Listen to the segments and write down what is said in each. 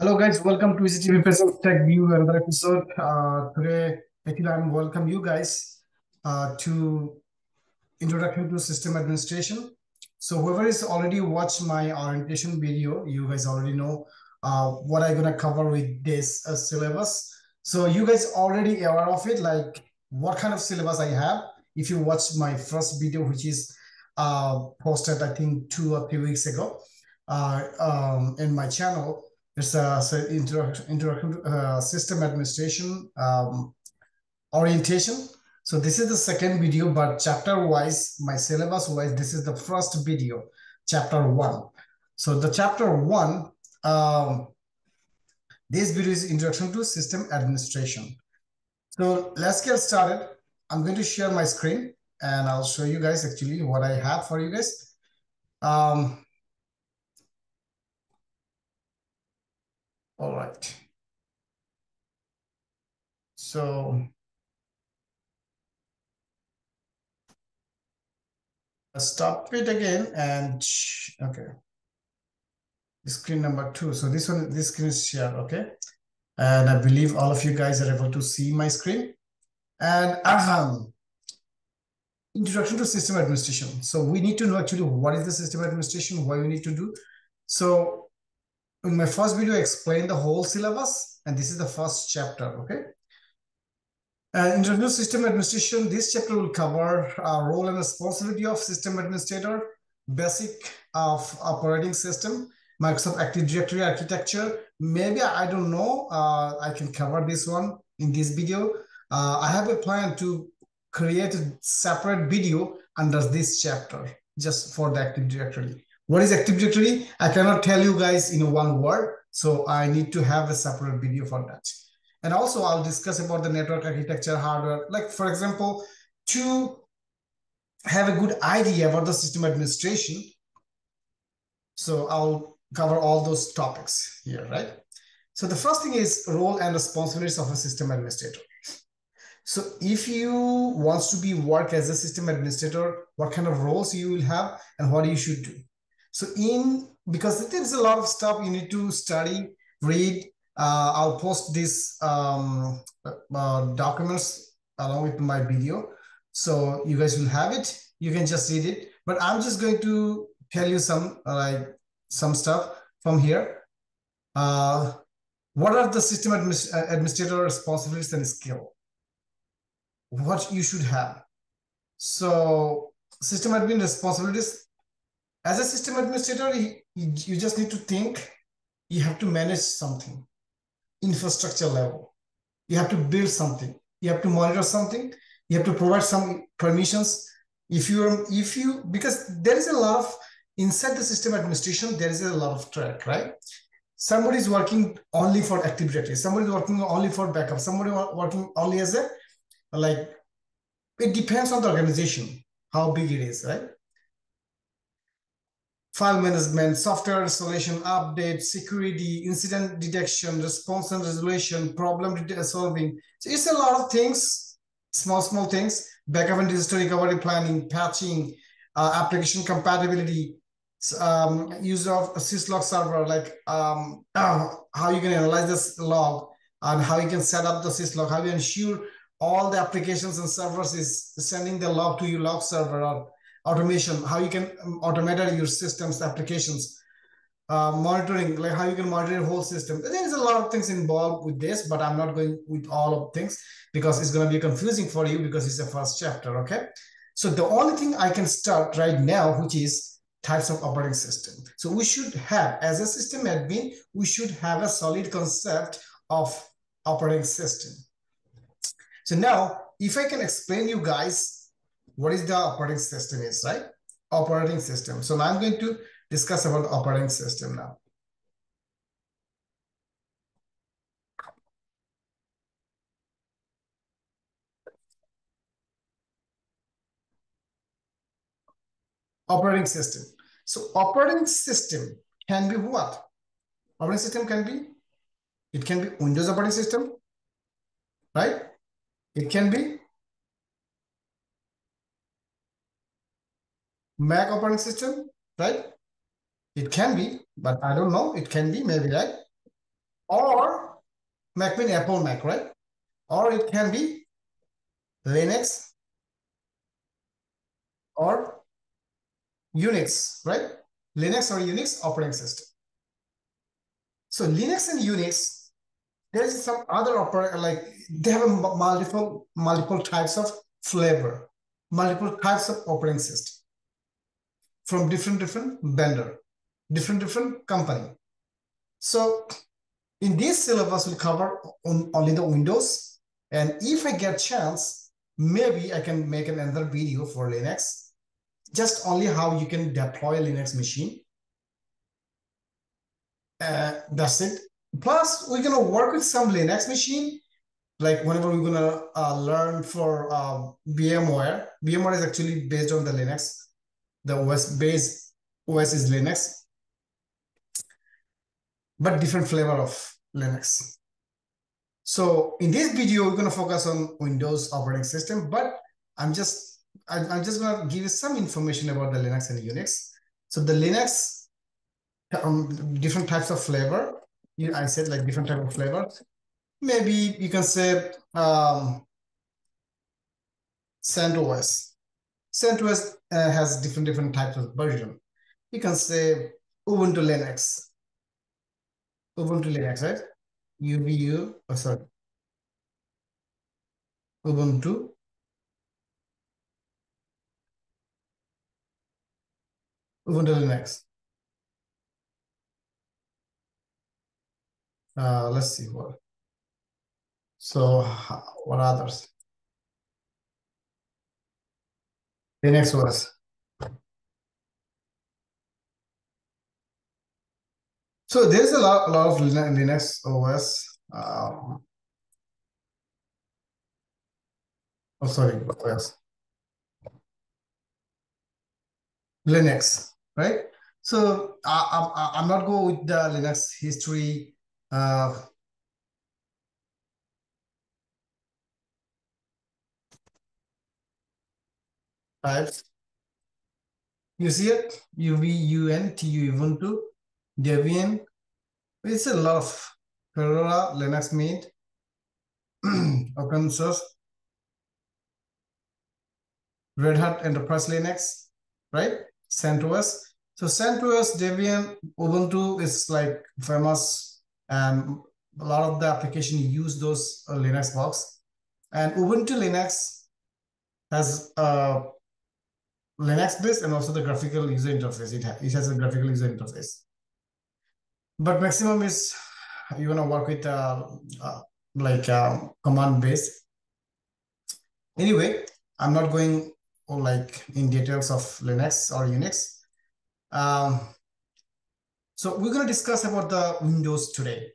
Hello guys, welcome to EZTV Presents Tech View, another episode. Uh, today, actually, I'm welcome you guys uh, to Introduction to System Administration. So whoever is already watched my orientation video, you guys already know uh, what I'm gonna cover with this uh, syllabus. So you guys already aware of it, like what kind of syllabus I have. If you watch my first video, which is uh, posted, I think two or three weeks ago uh, um, in my channel, it's a, introduction, introduction uh, system administration um, orientation. So this is the second video, but chapter wise, my syllabus wise, this is the first video, chapter one. So the chapter one, um, this video is introduction to system administration. So let's get started. I'm going to share my screen and I'll show you guys actually what I have for you guys. Um, All right. So stop it again and okay. Screen number two. So this one, this screen is shared, okay? And I believe all of you guys are able to see my screen. And um, introduction to system administration. So we need to know actually what is the system administration, why we need to do. So in my first video, I explained the whole syllabus, and this is the first chapter, okay? Uh, introduce system administration, this chapter will cover uh, role and responsibility of system administrator, basic of operating system, Microsoft Active Directory architecture. Maybe, I don't know, uh, I can cover this one in this video. Uh, I have a plan to create a separate video under this chapter, just for the Active Directory. What is Active Directory? I cannot tell you guys in one word. So I need to have a separate video for that. And also I'll discuss about the network architecture, hardware. Like for example, to have a good idea about the system administration. So I'll cover all those topics here, right? So the first thing is role and responsibilities of a system administrator. So if you want to be work as a system administrator, what kind of roles you will have and what you should do. So in, because there's a lot of stuff you need to study, read, uh, I'll post these um, uh, documents along with my video. So you guys will have it. You can just read it. But I'm just going to tell you some uh, like some stuff from here. Uh, what are the system administ uh, administrator responsibilities and skill? What you should have. So system admin responsibilities, as a system administrator, you just need to think, you have to manage something, infrastructure level. You have to build something. You have to monitor something. You have to provide some permissions. If you if you because there is a lot of inside the system administration, there is a lot of track, right? Somebody is working only for Active Directory. Somebody is working only for backup. Somebody working only as a like. It depends on the organization how big it is, right? File management, software installation, update, security, incident detection, response and resolution, problem solving. So it's a lot of things, small, small things, backup and disaster recovery planning, patching, uh, application compatibility, um, use of a syslog server, like um, uh, how you can analyze this log and how you can set up the syslog, how you ensure all the applications and servers is sending the log to your log server or automation, how you can um, automate your systems, applications, uh, monitoring, like how you can monitor your whole system. There is a lot of things involved with this, but I'm not going with all of things because it's going to be confusing for you because it's the first chapter, okay? So the only thing I can start right now, which is types of operating system. So we should have, as a system admin, we should have a solid concept of operating system. So now, if I can explain you guys what is the operating system is, right? Operating system. So now I'm going to discuss about the operating system now. Operating system. So operating system can be what? Operating system can be, it can be Windows operating system, right? It can be Mac operating system, right? It can be, but I don't know. It can be maybe, right? or Mac mean Apple Mac, right? Or it can be Linux or Unix, right? Linux or Unix operating system. So Linux and Unix, there's some other operator like they have multiple multiple types of flavor, multiple types of operating system from different different vendor, different different company. So in this syllabus, we'll cover on, only the Windows. And if I get chance, maybe I can make another video for Linux just only how you can deploy a Linux machine. Uh, that's it. Plus, we're gonna work with some Linux machine, like whenever we're gonna uh, learn for uh, VMware. VMware is actually based on the Linux. The OS base OS is Linux, but different flavor of Linux. So in this video, we're gonna focus on Windows operating system, but I'm just I'm just going to give you some information about the Linux and Unix. So the Linux, um, different types of flavor. I said like different type of flavors. Maybe you can say um, CentOS. CentOS uh, has different different types of version. You can say Ubuntu Linux. Ubuntu Linux, right? UBU, oh, sorry. Ubuntu the next. Uh, let's see what. So what others? The next was. So there's a lot, a lot of Linux OS. Um, oh, sorry, OS. Linux right? So I, I, I'm not going with the Linux history. Uh, types. You see it? UVUN, TU Ubuntu, Debian. It's a lot of Fedora, Linux Mint, openSUSE, Red Hat Enterprise Linux, right? CentOS. So CentOS, Debian, Ubuntu is like famous and a lot of the application use those uh, Linux box. And Ubuntu Linux has uh, Linux based and also the graphical user interface. It, ha it has a graphical user interface. But maximum is you want to work with uh, uh, like uh, command base. Anyway, I'm not going like in details of Linux or Unix. Um, so we're going to discuss about the Windows today.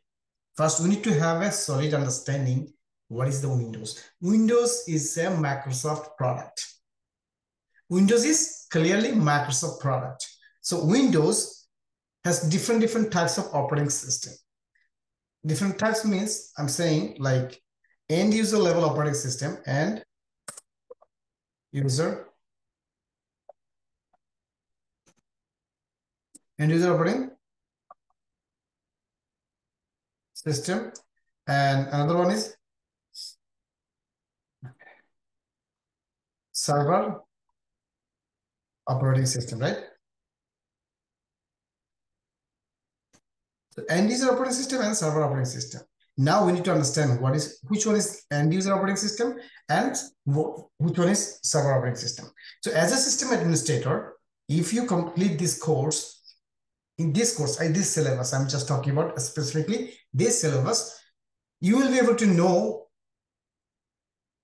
First, we need to have a solid understanding what is the Windows. Windows is a Microsoft product. Windows is clearly Microsoft product. So Windows has different different types of operating system. Different types means I'm saying like end user level operating system and user end user operating system and another one is server operating system right? So end user operating system and server operating system. Now we need to understand what is which one is end user operating system and which one is server operating system. So as a system administrator, if you complete this course, in this course, I this syllabus, I'm just talking about specifically this syllabus, you will be able to know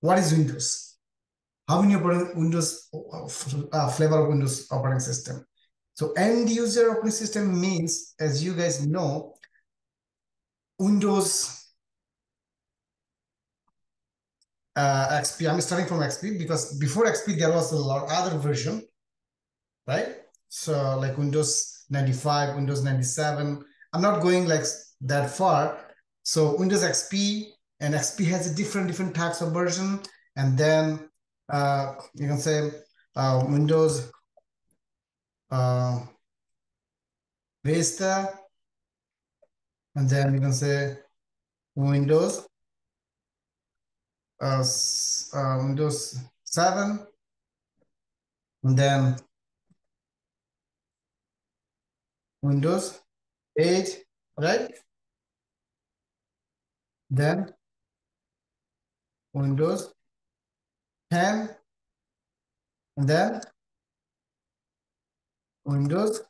what is Windows, how many operating Windows uh, flavor of Windows operating system. So end user operating system means, as you guys know, Windows uh, XP. I'm starting from XP because before XP, there was a lot other version, right? So like Windows 95, Windows 97. I'm not going like that far. So Windows XP and XP has a different, different types of version. And then uh, you can say uh, Windows uh, Vista And then you can say Windows, uh, uh, Windows 7, and then Windows 8, right? Then Windows 10, and then Windows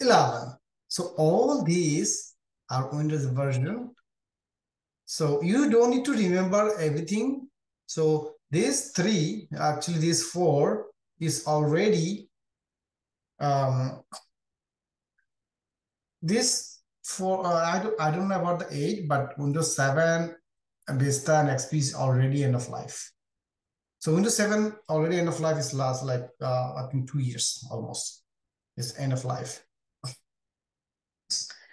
11. So all these are Windows version. So you don't need to remember everything. So these three, actually these four is already um, this for uh, I don't I don't know about the eight, but Windows 7, Vista, and XP is already end of life. So Windows 7 already end of life is last like uh, I think two years almost. It's end of life.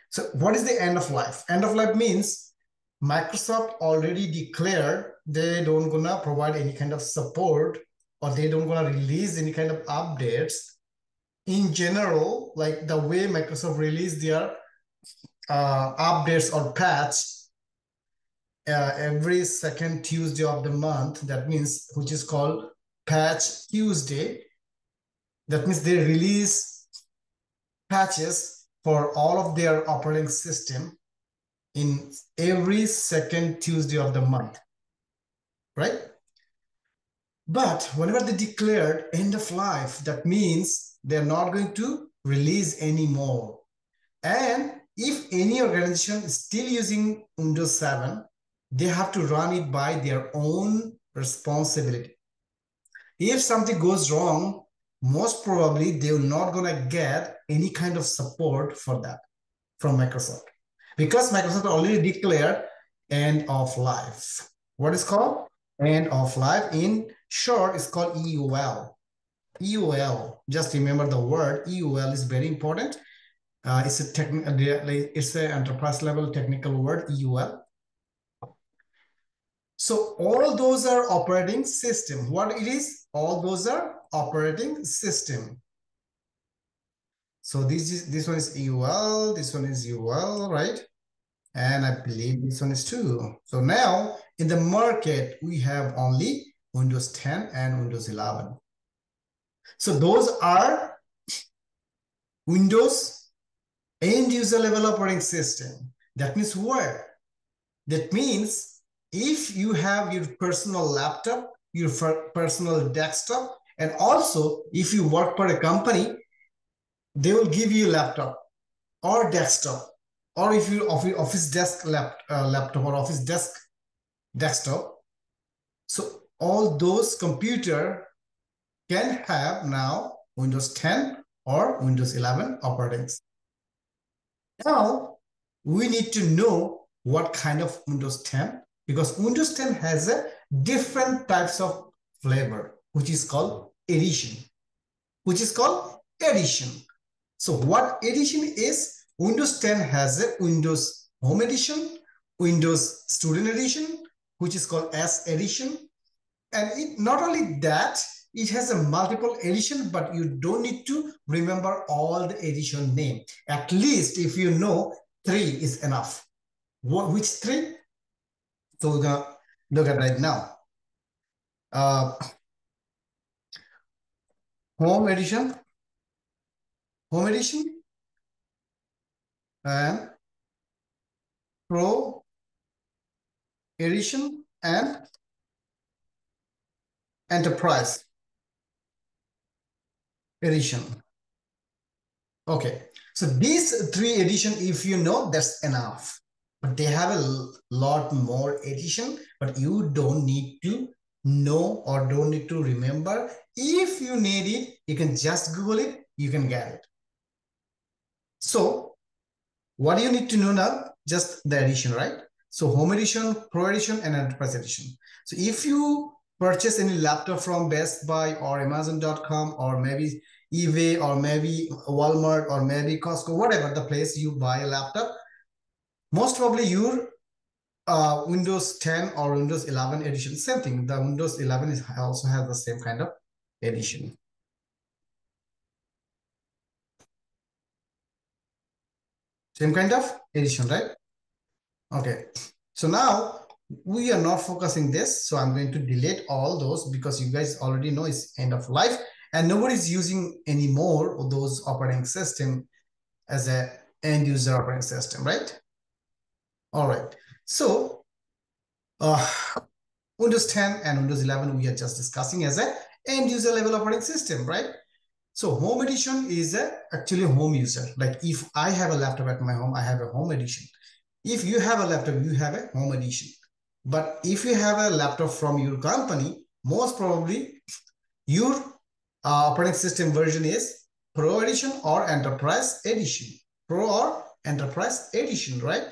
So what is the end of life? End of life means Microsoft already declared they don't gonna provide any kind of support or they don't gonna release any kind of updates. In general, like the way Microsoft release their uh, updates or patch uh, every second Tuesday of the month. That means which is called Patch Tuesday. That means they release patches for all of their operating system in every second Tuesday of the month, right? But whenever they declared end of life, that means they're not going to release anymore. And if any organization is still using Windows 7, they have to run it by their own responsibility. If something goes wrong, most probably they're not going to get any kind of support for that from Microsoft because Microsoft already declared end of life. What is called end of life? In short, it's called EUL. EUL, just remember the word EUL is very important. Uh, it's a technical, it's an enterprise level technical word, EUL. So all those are operating system. What it is? All those are operating system. So this is this one is EUL, this one is UL, right? And I believe this one is too. So now in the market, we have only Windows 10 and Windows 11. So those are Windows end user level operating system. That means where? That means if you have your personal laptop, your personal desktop, and also if you work for a company, they will give you laptop or desktop or if you office, office desk uh, laptop or office desk desktop. So all those computer can have now windows 10 or windows 11 operating. Now we need to know what kind of windows 10 because windows 10 has a different types of flavor which is called edition which is called edition so what edition is? Windows 10 has a Windows Home Edition, Windows Student Edition, which is called S Edition. And it, not only that, it has a multiple edition, but you don't need to remember all the edition name. At least if you know three is enough. What, which three? So we're gonna look at right now. Uh, home edition, home edition and pro edition and enterprise edition okay so these three edition if you know that's enough but they have a lot more edition but you don't need to know or don't need to remember if you need it you can just google it you can get it so what do you need to know now? Just the edition, right? So home edition, pro edition, and enterprise edition. So if you purchase any laptop from Best Buy or Amazon.com or maybe eBay or maybe Walmart or maybe Costco, whatever the place you buy a laptop, most probably your uh, Windows 10 or Windows 11 edition, same thing. The Windows 11 is also has the same kind of edition. Same kind of edition, right? Okay. So now we are not focusing this. So I'm going to delete all those because you guys already know it's end of life and nobody's using anymore those operating system as a end user operating system, right? All right. So uh, Windows 10 and Windows 11 we are just discussing as a end user level operating system, right? So home edition is a actually home user. Like if I have a laptop at my home, I have a home edition. If you have a laptop, you have a home edition. But if you have a laptop from your company, most probably your uh, operating system version is Pro Edition or Enterprise Edition. Pro or Enterprise Edition, right?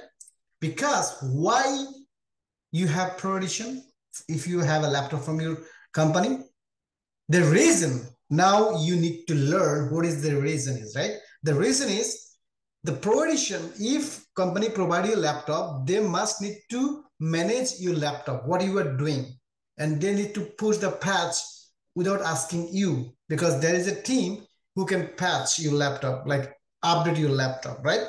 Because why you have Pro Edition if you have a laptop from your company? The reason now you need to learn what is the reason is, right? The reason is the Pro Edition, if company provide you laptop, they must need to manage your laptop, what you are doing. And they need to push the patch without asking you because there is a team who can patch your laptop, like update your laptop, right?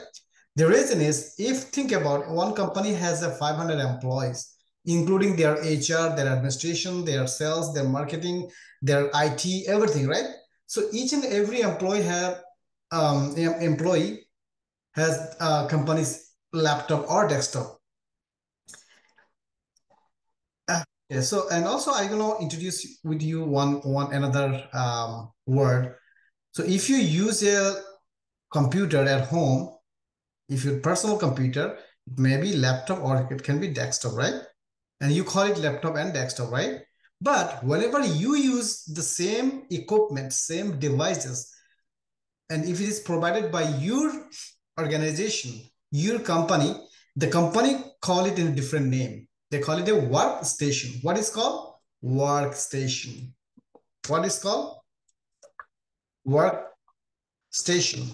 The reason is if think about one company has a 500 employees, including their HR, their administration, their sales, their marketing, their IT, everything, right? So each and every employee have um, employee has a company's laptop or desktop. Uh, yeah, so and also I'm gonna introduce with you one one another um, word. So if you use a computer at home, if your personal computer, it may be laptop or it can be desktop, right? And you call it laptop and desktop, right? But whenever you use the same equipment, same devices, and if it is provided by your organization, your company, the company call it in a different name. They call it a workstation. What is called? Workstation. What is called? Workstation.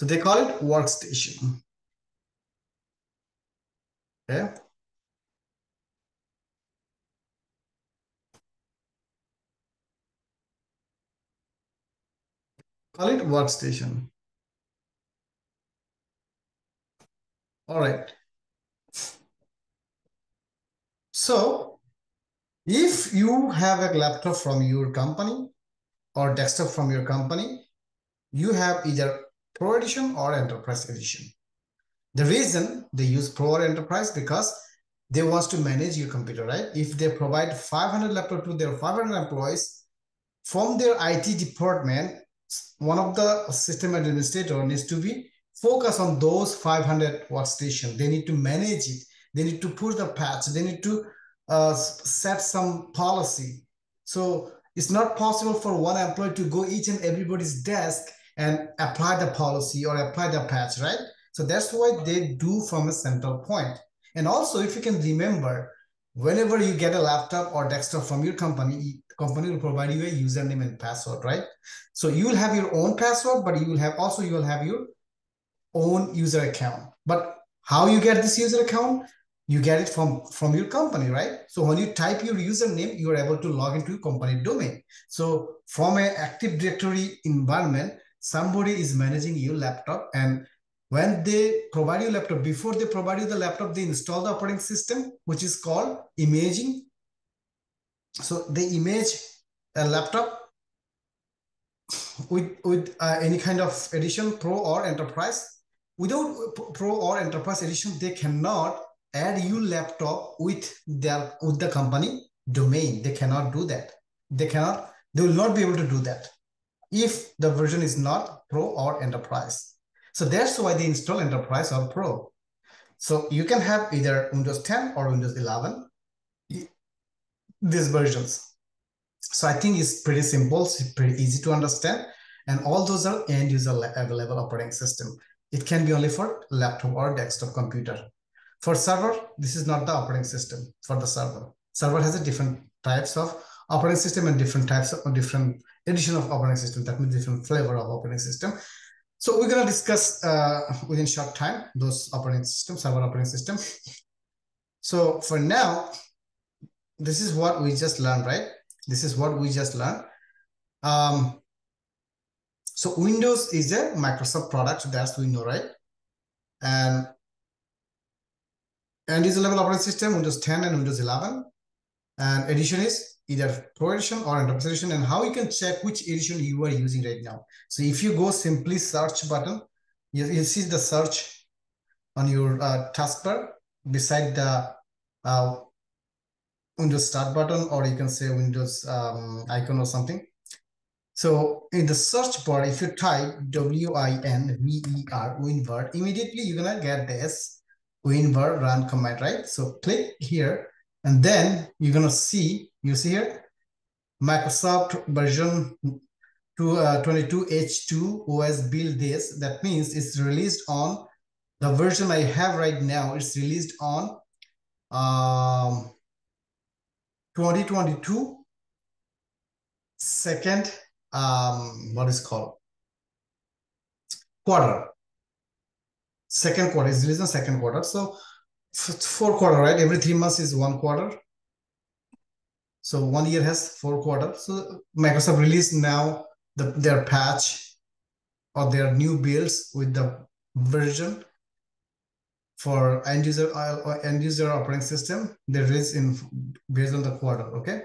So they call it workstation. Okay. Call it workstation. All right. So if you have a laptop from your company or desktop from your company, you have either Pro Edition or Enterprise Edition. The reason they use Pro or Enterprise because they want to manage your computer, right? If they provide 500 laptop to their 500 employees from their IT department, one of the system administrator needs to be focus on those 500 workstation. They need to manage it. They need to push the patch. They need to uh, set some policy. So it's not possible for one employee to go each and everybody's desk and apply the policy or apply the patch, right? So that's what they do from a central point. And also, if you can remember, whenever you get a laptop or desktop from your company, company will provide you a username and password, right? So you will have your own password, but you will have also you will have your own user account. But how you get this user account? You get it from, from your company, right? So when you type your username, you are able to log into your company domain. So from an Active Directory environment, somebody is managing your laptop and when they provide you laptop, before they provide you the laptop, they install the operating system, which is called imaging. So they image a laptop with, with uh, any kind of edition, pro or enterprise. Without Pro or Enterprise Edition, they cannot add you laptop with their with the company domain. They cannot do that. They cannot. They will not be able to do that if the version is not Pro or Enterprise. So that's why they install Enterprise or Pro. So you can have either Windows 10 or Windows 11, these versions. So I think it's pretty simple, it's pretty easy to understand. And all those are end user uh, level operating system. It can be only for laptop or desktop computer. For server, this is not the operating system for the server. Server has a different types of operating system and different types of different edition of operating system. That means different flavor of operating system. So we're going to discuss uh, within short time those operating system, server operating system. So for now, this is what we just learned, right? This is what we just learned. Um, so Windows is a Microsoft product, that's we know, right? And end user level operating system, Windows 10 and Windows 11. And edition is either Edition or Enterprise Edition. And how you can check which edition you are using right now. So if you go simply search button, you, you see the search on your uh, taskbar beside the uh, Windows Start button, or you can say Windows um, icon or something. So in the search bar, if you type W-I-N-V-E-R, WinVer, immediately you're gonna get this WinVer run command, right? So click here, and then you're gonna see, you see here, Microsoft version 22H2 uh, OS build this. That means it's released on the version I have right now. It's released on um, 2022 second um what is called quarter second quarter is released on second quarter so four quarter right? Every three months is one quarter. So one year has four quarters so microsoft released now the their patch or their new builds with the version for end user uh, end user operating system. They is in based on the quarter okay?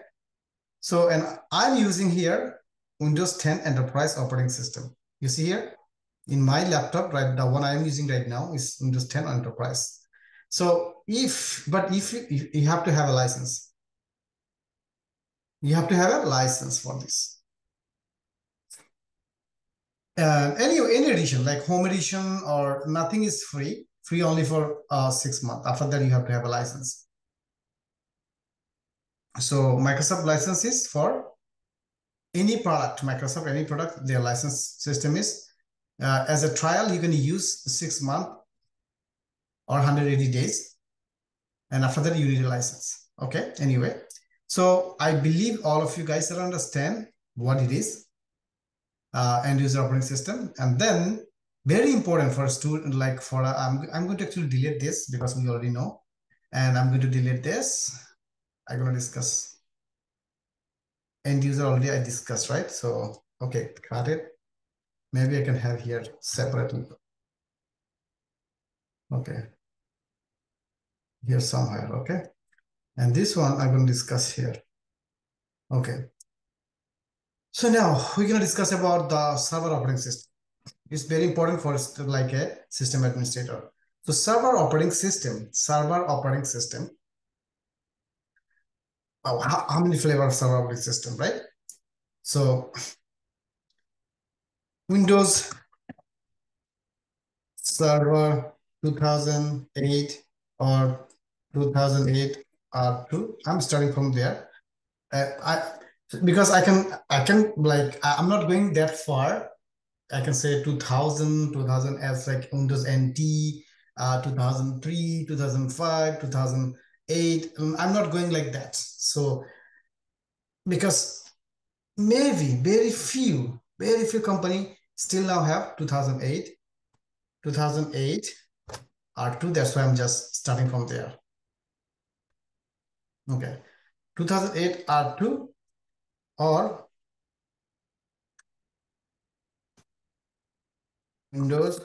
So and i'm using here windows 10 enterprise operating system. You see here? In my laptop right the one i'm using right now is windows 10 enterprise so if but if you, you have to have a license you have to have a license for this uh, any any edition like home edition or nothing is free free only for uh, six months. After that, you have to have a license. So Microsoft license is for any product, Microsoft, any product, their license system is. Uh, as a trial, you can use six months or 180 days. And after that, you need a license. Okay, anyway. So I believe all of you guys will understand what it is, uh, end user operating system. And then very important for a student like for I'm, I'm going to actually delete this because we already know and i'm going to delete this i'm going to discuss end user already i discussed right so okay got it maybe i can have here separately okay here somewhere okay and this one i'm going to discuss here okay so now we're going to discuss about the server operating system It's very important for like a system administrator. So server operating system, server operating system. Oh, how, how many flavor of server operating system, right? So Windows Server 2008 or 2008 R2. I'm starting from there. Uh, I because I can I can like I'm not going that far I can say 2000, 2000 as like Windows NT, uh, 2003, 2005, 2008. Um, I'm not going like that. So, because maybe very few, very few company still now have 2008, 2008 R2. That's why I'm just starting from there. Okay. 2008 R2 or Windows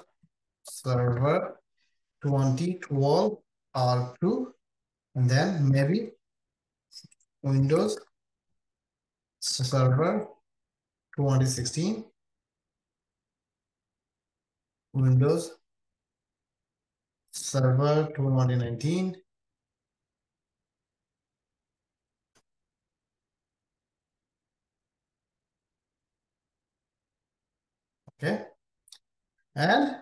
Server 2012 R2 and then maybe Windows Server 2016 Windows Server 2019 okay and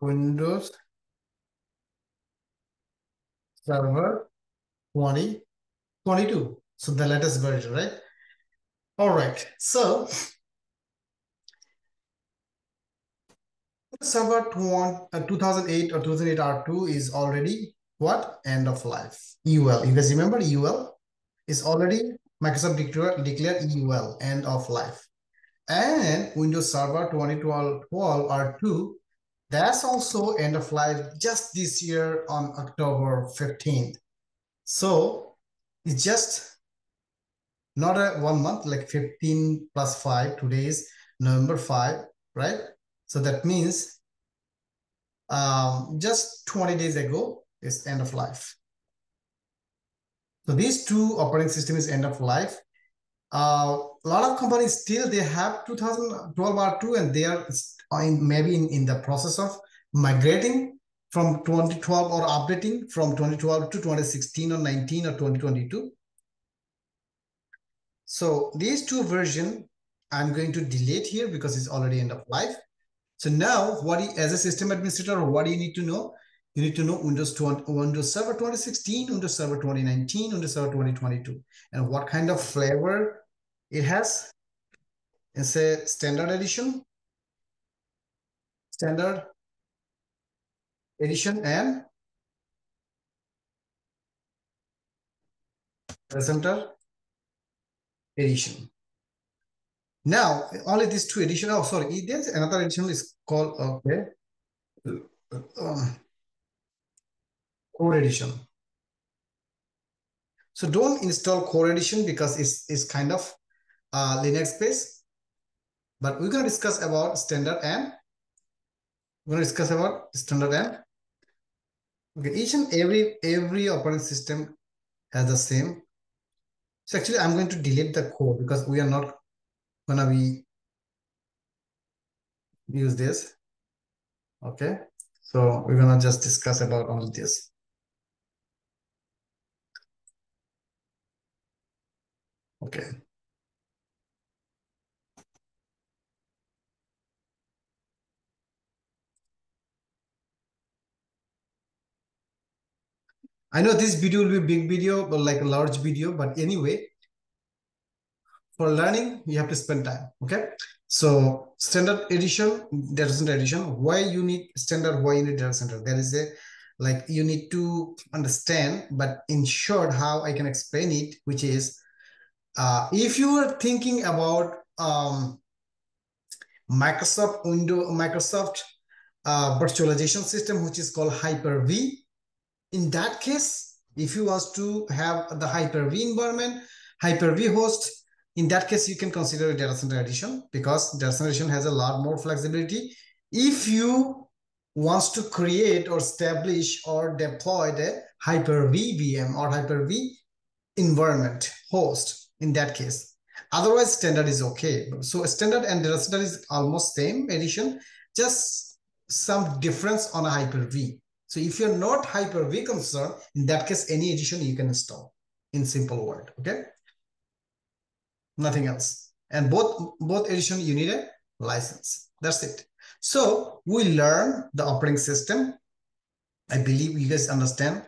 Windows Server 2022. So the latest version, right? All right. So Server 2008 uh, or 2008 R2 is already what? End of life. EUL. You guys remember EUL? Is already Microsoft declare, declare EUL, end of life and Windows Server 2012 R2, that's also end of life just this year on October 15th. So it's just not a one month, like 15 plus five, today is November 5, right? So that means um, just 20 days ago is end of life. So these two operating system is end of life. Uh, a lot of companies still they have 2012 R2 and they are in, maybe in, in the process of migrating from 2012 or updating from 2012 to 2016 or 19 or 2022. So these two version I'm going to delete here because it's already end of life. So now what you, as a system administrator, what do you need to know? You need to know Windows 20, Windows Server 2016, Windows Server 2019, Windows Server 2022, and what kind of flavor it has. It's a standard edition, standard edition, and data center edition. Now, only these two edition. Oh, sorry, there's another edition is called okay. Um, core edition. So don't install core edition because it's, it's kind of uh, Linux based. But we're going to discuss about standard and we're going to discuss about standard and okay, each and every every operating system has the same. So actually, I'm going to delete the core because we are not gonna be use this. Okay, so we're gonna just discuss about only this. Okay. I know this video will be a big video, but like a large video, but anyway, for learning, you have to spend time, okay? So standard edition, data center edition, why you need standard, why you need data center? There is a, like you need to understand, but in short, how I can explain it, which is uh, if you are thinking about um, Microsoft Window, Microsoft uh, virtualization system, which is called Hyper-V, in that case, if you want to have the Hyper-V environment, Hyper-V host, in that case, you can consider a data center edition because data center edition has a lot more flexibility. If you wants to create or establish or deploy the Hyper-V VM or Hyper-V environment host, in that case. Otherwise, standard is okay. So standard and data center is almost same edition, just some difference on a Hyper-V. So if you're not Hyper-V concerned, in that case, any edition you can install in simple word, okay? Nothing else. And both, both edition, you need a license. That's it. So we learn the operating system. I believe you guys understand.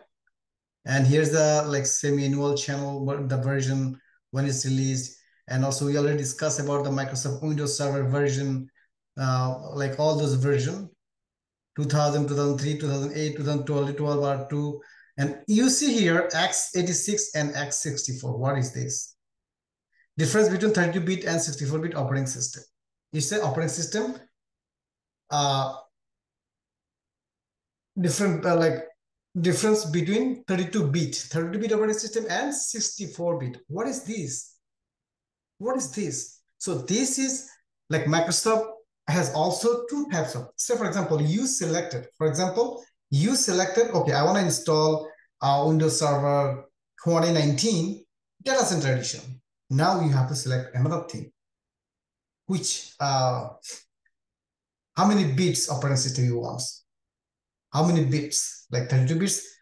And here's the like semi-annual channel, the version when it's released. And also we already discussed about the Microsoft Windows Server version, uh, like all those version, 2000, 2003, 2008, 2012, 12 R2. And you see here x86 and x64. What is this? Difference between 32-bit and 64-bit operating system. It's an operating system uh, different uh, like difference between 32-bit, 32-bit operating system and 64-bit. What is this? What is this? So this is like Microsoft has also two types of, say for example, you selected, for example, you selected, okay, I want to install uh, Windows Server 2019 Data Center Edition. Now you have to select another thing, which, uh, how many bits operating system you want? How many bits? like 32 bits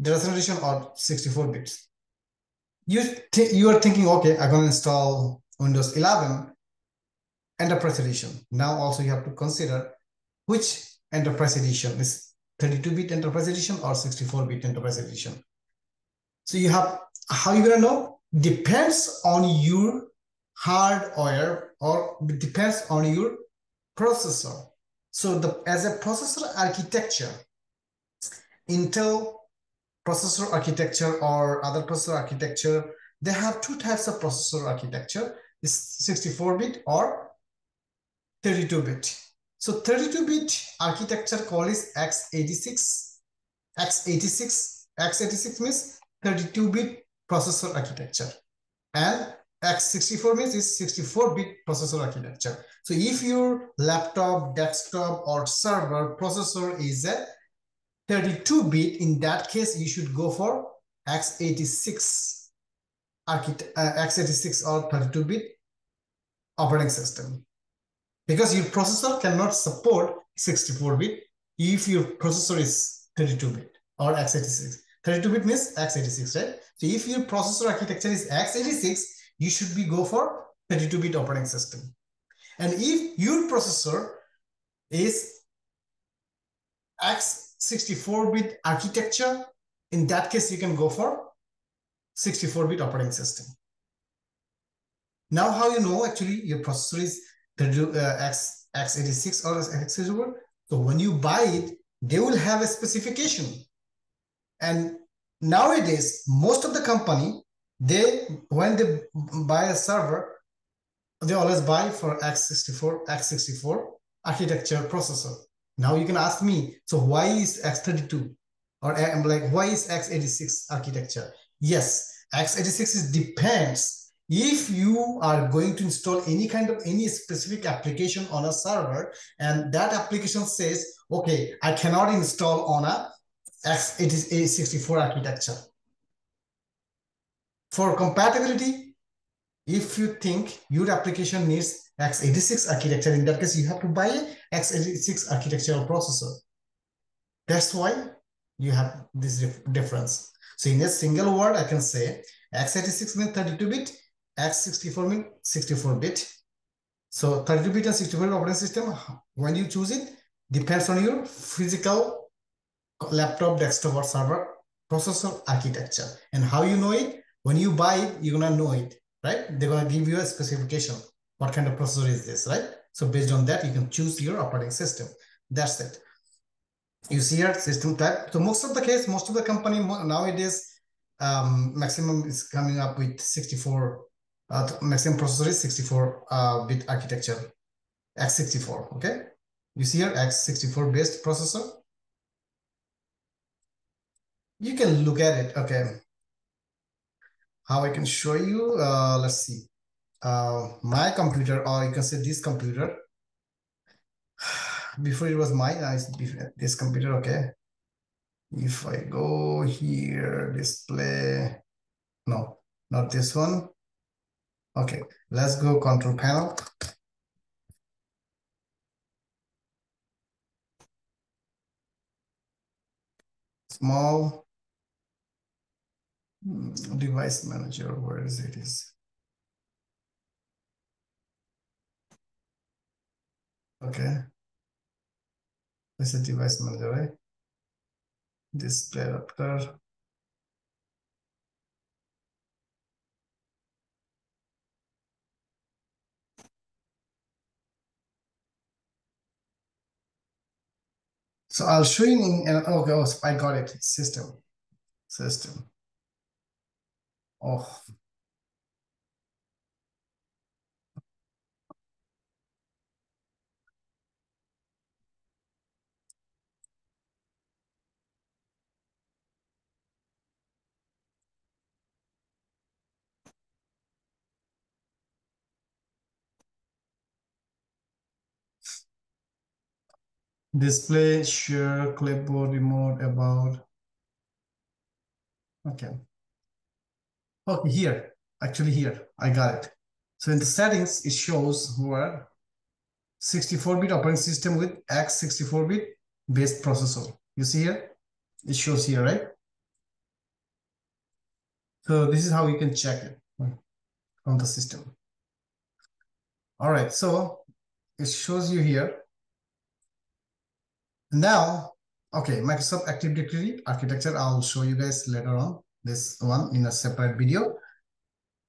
data center edition or 64 bits. You, you are thinking, okay, I'm going to install Windows 11 Enterprise Edition. Now also you have to consider which Enterprise Edition is 32-bit Enterprise Edition or 64-bit Enterprise Edition. So you have, how you gonna know? Depends on your hardware or depends on your processor. So the as a processor architecture, Intel processor architecture or other processor architecture, they have two types of processor architecture, is 64-bit or 32-bit. So 32-bit architecture call is x86. x86, x86 means 32-bit processor architecture. And x64 means it's 64-bit processor architecture. So if your laptop, desktop, or server processor is a 32-bit, in that case, you should go for x86 architect, uh, x86 or 32-bit operating system. Because your processor cannot support 64-bit if your processor is 32-bit or x86. 32-bit means x86, right? So if your processor architecture is x86, you should be go for 32-bit operating system. And if your processor is x64-bit architecture, in that case, you can go for 64-bit operating system. Now, how you know actually your processor is uh, X, x86 or x64? So when you buy it, they will have a specification. And nowadays, most of the company, they when they buy a server, they always buy for x64, x64 architecture processor. Now you can ask me, so why is x32 or I'm like why is x86 architecture? Yes, x86 is depends if you are going to install any kind of any specific application on a server and that application says okay i cannot install on a x64 architecture. For compatibility if you think your application needs x86 architecture in that case you have to buy a x86 architectural processor. That's why you have this difference. So in a single word i can say x86 means 32 bit x64 means 64 bit so 32 bit and 64 bit operating system when you choose it depends on your physical laptop desktop or server processor architecture and how you know it when you buy it, you're gonna know it, right? They're gonna give you a specification. What kind of processor is this, right? So based on that, you can choose your operating system. That's it. You see here, system type. So most of the case, most of the company nowadays, um, maximum is coming up with 64, uh, maximum processor is 64 uh, bit architecture, x64, okay? You see here, x64 based processor. You can look at it, okay? how I can show you, uh, let's see, uh, my computer, or you can say this computer. Before it was my, uh, this computer, okay. If I go here, display, no, not this one. Okay, let's go control panel. Small, Hmm, device manager, where is it? Is okay. This is device manager, right? Display adapter. So I'll show you in, okay, oh, I got it, system, system. Oh. Display, share, clipboard, remote, about. Okay. Okay, here, actually here, I got it. So in the settings, it shows where 64-bit operating system with x64-bit based processor. You see here? It shows here, right? So this is how you can check it on the system. All right, so it shows you here. Now, okay, Microsoft Active Directory architecture, I'll show you guys later on this one in a separate video.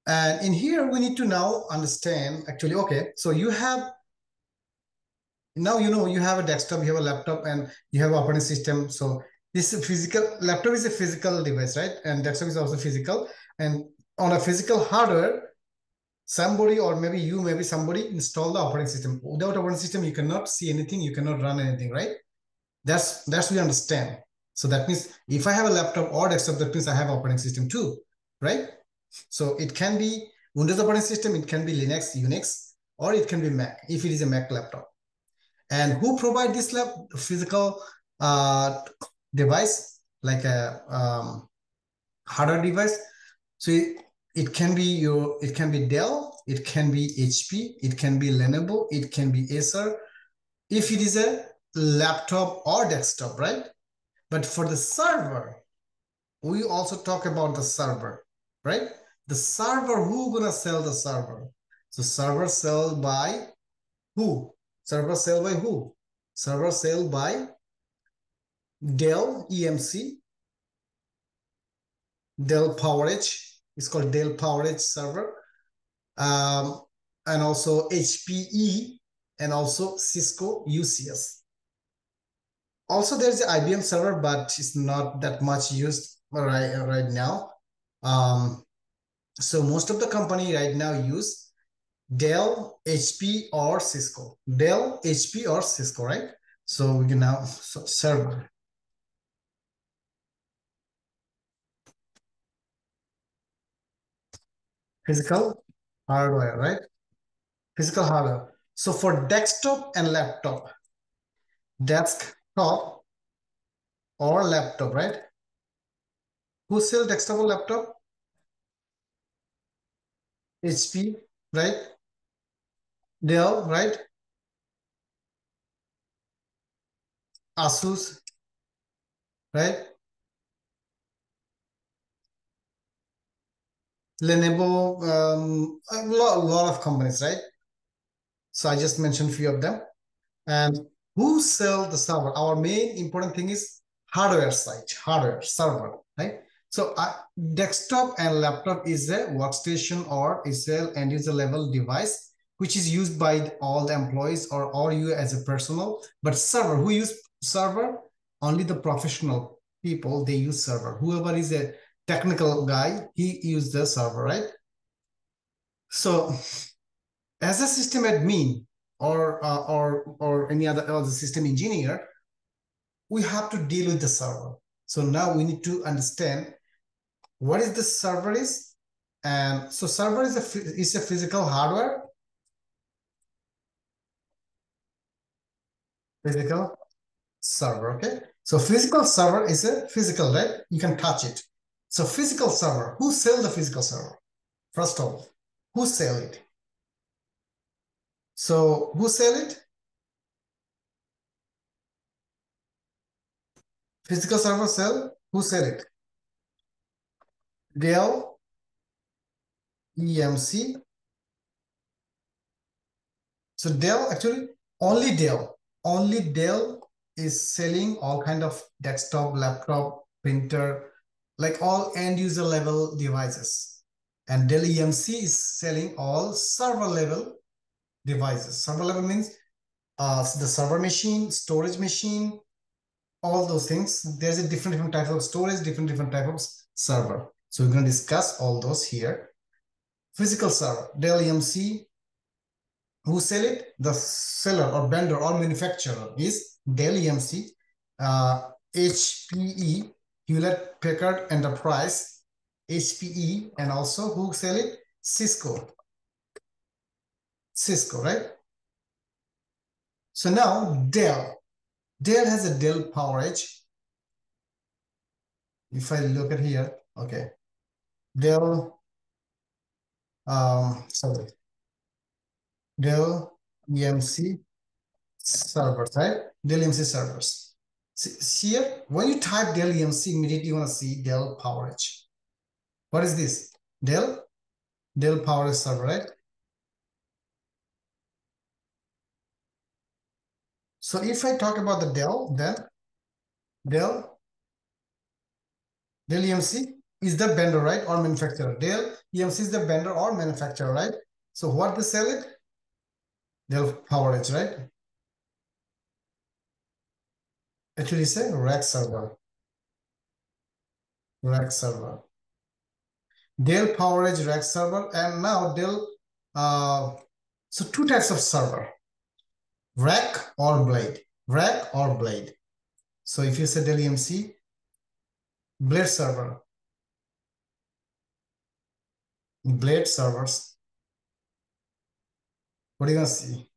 And in here, we need to now understand actually, okay, so you have, now you know you have a desktop, you have a laptop, and you have operating system. So this physical, laptop is a physical device, right? And desktop is also physical. And on a physical hardware, somebody or maybe you, maybe somebody install the operating system. Without operating system, you cannot see anything, you cannot run anything, right? That's that's we understand. So that means if I have a laptop or desktop, that means I have operating system too, right? So it can be Windows operating system, it can be Linux, Unix, or it can be Mac if it is a Mac laptop. And who provide this lab physical uh, device like a um, hardware device? So it, it can be your it can be Dell, it can be HP, it can be Lenovo, it can be Acer. If it is a laptop or desktop, right? But for the server, we also talk about the server, right? The server, who gonna sell the server? So server sell by who? Server sell by who? Server sell by Dell EMC, Dell PowerEdge. It's called Dell PowerEdge server. Um, and also HPE and also Cisco UCS. Also, there's the IBM server, but it's not that much used right, right now. Um, so most of the company right now use Dell, HP, or Cisco. Dell, HP, or Cisco, right? So we can now so server. Physical hardware, right? Physical hardware. So for desktop and laptop, desktop or laptop, right? Who sell desktop or laptop? HP, right? Dell, right? Asus, right? Lenovo, um, a lot, lot of companies, right? So I just mentioned a few of them. And who sell the server? Our main important thing is hardware side, hardware, server, right? So uh, desktop and laptop is a workstation or is a end user level device, which is used by all the employees or, or you as a personal, but server, who use server? Only the professional people, they use server. Whoever is a technical guy, he use the server, right? So as a system admin or, uh, or, or any other, other system engineer, we have to deal with the server. So now we need to understand what is the server is. And so server is a, is a physical hardware. Physical server, okay? So physical server is a physical, right? You can touch it. So physical server, who sell the physical server? First of all, who sell it? So who sell it? Physical server sell, who sell it? Dell, EMC. So Dell actually only Dell, only Dell is selling all kind of desktop, laptop, printer, like all end user level devices. And Dell EMC is selling all server level devices. Server level means uh, the server machine, storage machine, all those things. There's a different different type of storage, different different type of server. So we're going to discuss all those here. Physical server, Dell EMC. Who sell it? The seller or vendor or manufacturer is Dell EMC, uh, HPE, Hewlett Packard Enterprise, HPE, and also who sell it? Cisco. Cisco, right? So now Dell. Dell has a Dell PowerEdge. If I look at here, okay. Dell, um, sorry, Dell EMC servers, right? Dell EMC servers. See here, when you type Dell EMC, immediately you want to see Dell PowerEdge. What is this? Dell, Dell PowerEdge server, right? So if I talk about the Dell, then Dell, Dell EMC is the vendor, right? Or manufacturer. Dell EMC is the vendor or manufacturer, right? So what they sell it? Dell PowerEdge, right? Actually say rack server. Rack server. Dell PowerEdge rack server and now Dell, uh, so two types of server rack or blade, rack or blade. So if you say Dell EMC, blade server. Blade servers. What are you gonna see?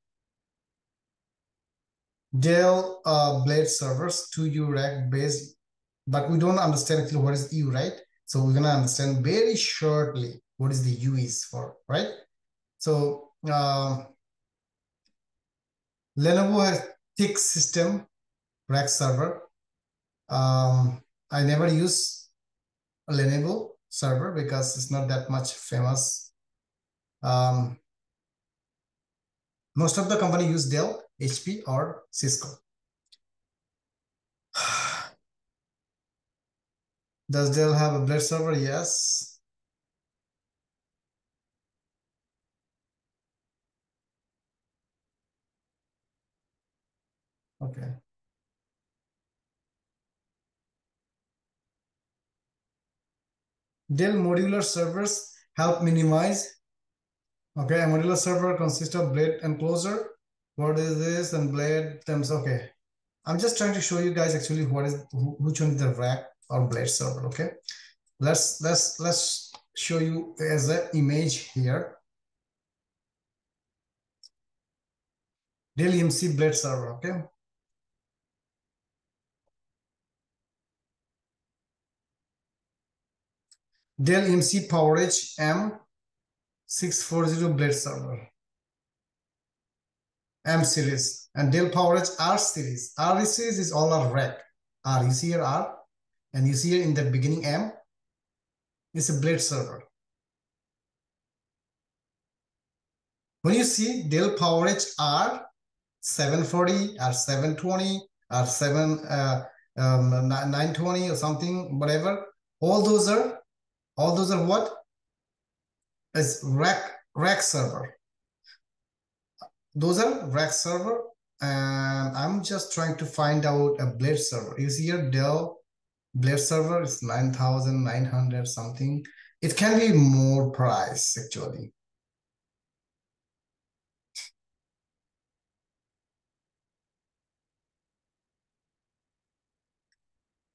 Dell uh, Blade servers, 2U rack based, but we don't understand actually what is U, right? So we're gonna understand very shortly what is the U is for, right? So uh, Lenovo has ThinkSystem rack server. Um, I never use a Lenovo server because it's not that much famous. Um, most of the company use Dell, HP, or Cisco. Does Dell have a Blade server? Yes. Okay. Dell modular servers help minimize. Okay, a modular server consists of blade and enclosure. What is this? And blade terms. Okay. I'm just trying to show you guys actually what is which one is the rack or blade server. Okay. Let's let's let's show you as an image here. Dell EMC blade server. Okay. Dell EMC PowerEdge M640 blade server. M series and Dell PowerEdge R series. R series is all a rack. R, you see here R, and you see here in the beginning M, it's a blade server. When you see Dell PowerEdge R 740 or 720 or 7 uh, um, 920 or something, whatever, all those are all those are what? Is rack rack server. Those are rack server, and I'm just trying to find out a blade server. You see here Dell blade server is 9,900 something. It can be more price actually.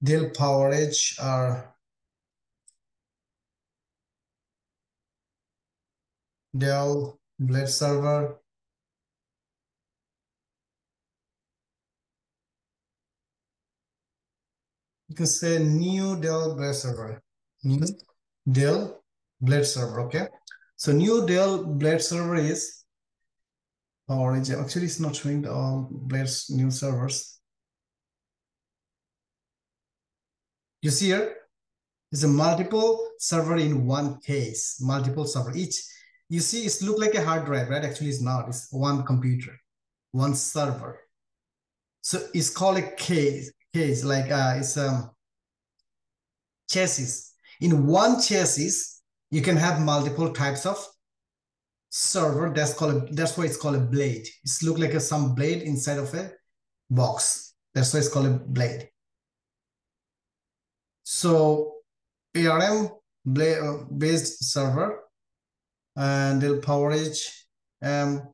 Dell PowerEdge are Dell Blade Server. You can say new Dell Blade Server. New Dell Blade Server, okay? So new Dell Blade Server is, or actually it's not showing the um, all Blade's new servers. You see here, it's a multiple server in one case, multiple server. Each you see it's look like a hard drive, right? Actually, it's not. It's one computer, one server. So it's called a case, case like uh, it's um chassis. In one chassis, you can have multiple types of server. That's called a, that's why it's called a blade. It's look like a, some blade inside of a box. That's why it's called a blade. So ARM blade, uh, based server and Dell PowerEdge. Um,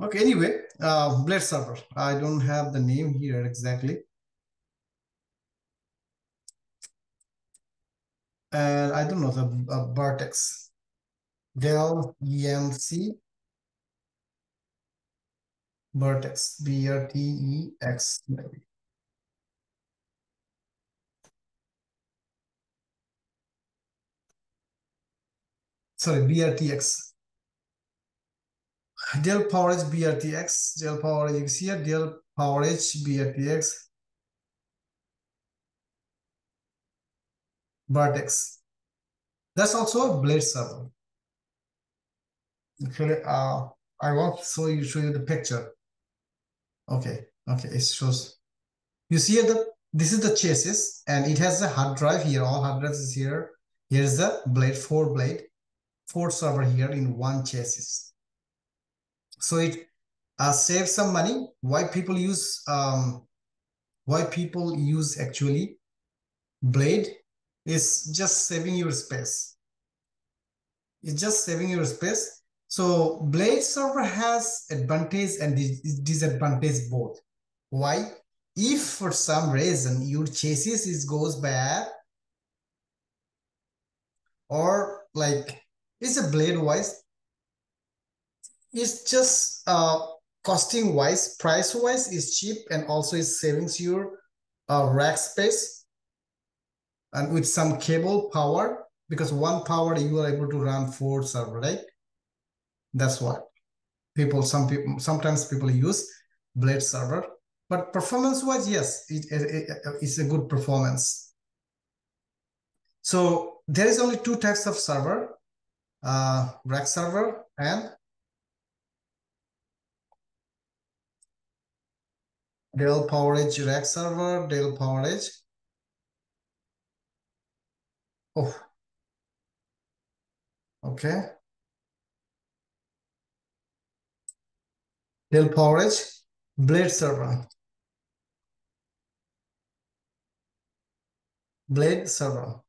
okay, anyway, uh, Blade server. I don't have the name here exactly. And I don't know the uh, Vertex. Dell EMC Vertex, V-R-T-E-X maybe. Sorry, VRTX. Del Dell PowerEdge VRTX, Dell PowerEdge is here, Dell PowerEdge VRTX. Vertex. That's also a blade server. Actually, uh, I to show you, show you the picture. Okay, okay, it shows. You see the this is the chassis and it has a hard drive here. All hard drives is here. Here's the blade, four blade, four server here in one chassis. So it uh, saves some money. Why people use um why people use actually blade is just saving your space. It's just saving your space so Blade server has advantage and disadvantage both. Why? If for some reason your chassis is goes bad, or like it's a blade wise, it's just uh costing wise, price wise is cheap and also it savings your uh, rack space and with some cable power because one power you are able to run four server, right? That's what people, some people, sometimes people use blade server, but performance wise, yes, it, it, it, it's a good performance. So there is only two types of server, uh, rack server and Dell PowerEdge rack server, Dell PowerEdge. Oh, okay. Dell PowerEdge, Blade server. Blade server.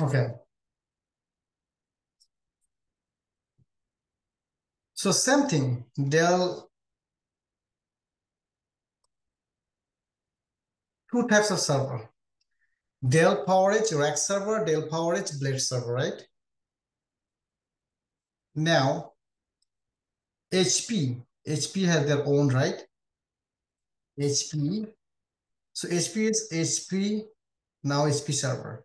Okay. So same thing, Dell, two types of server. Dell PowerEdge rack server, Dell PowerEdge blade server, right? Now, HP, HP has their own, right? HP. So HP is HP, now HP server.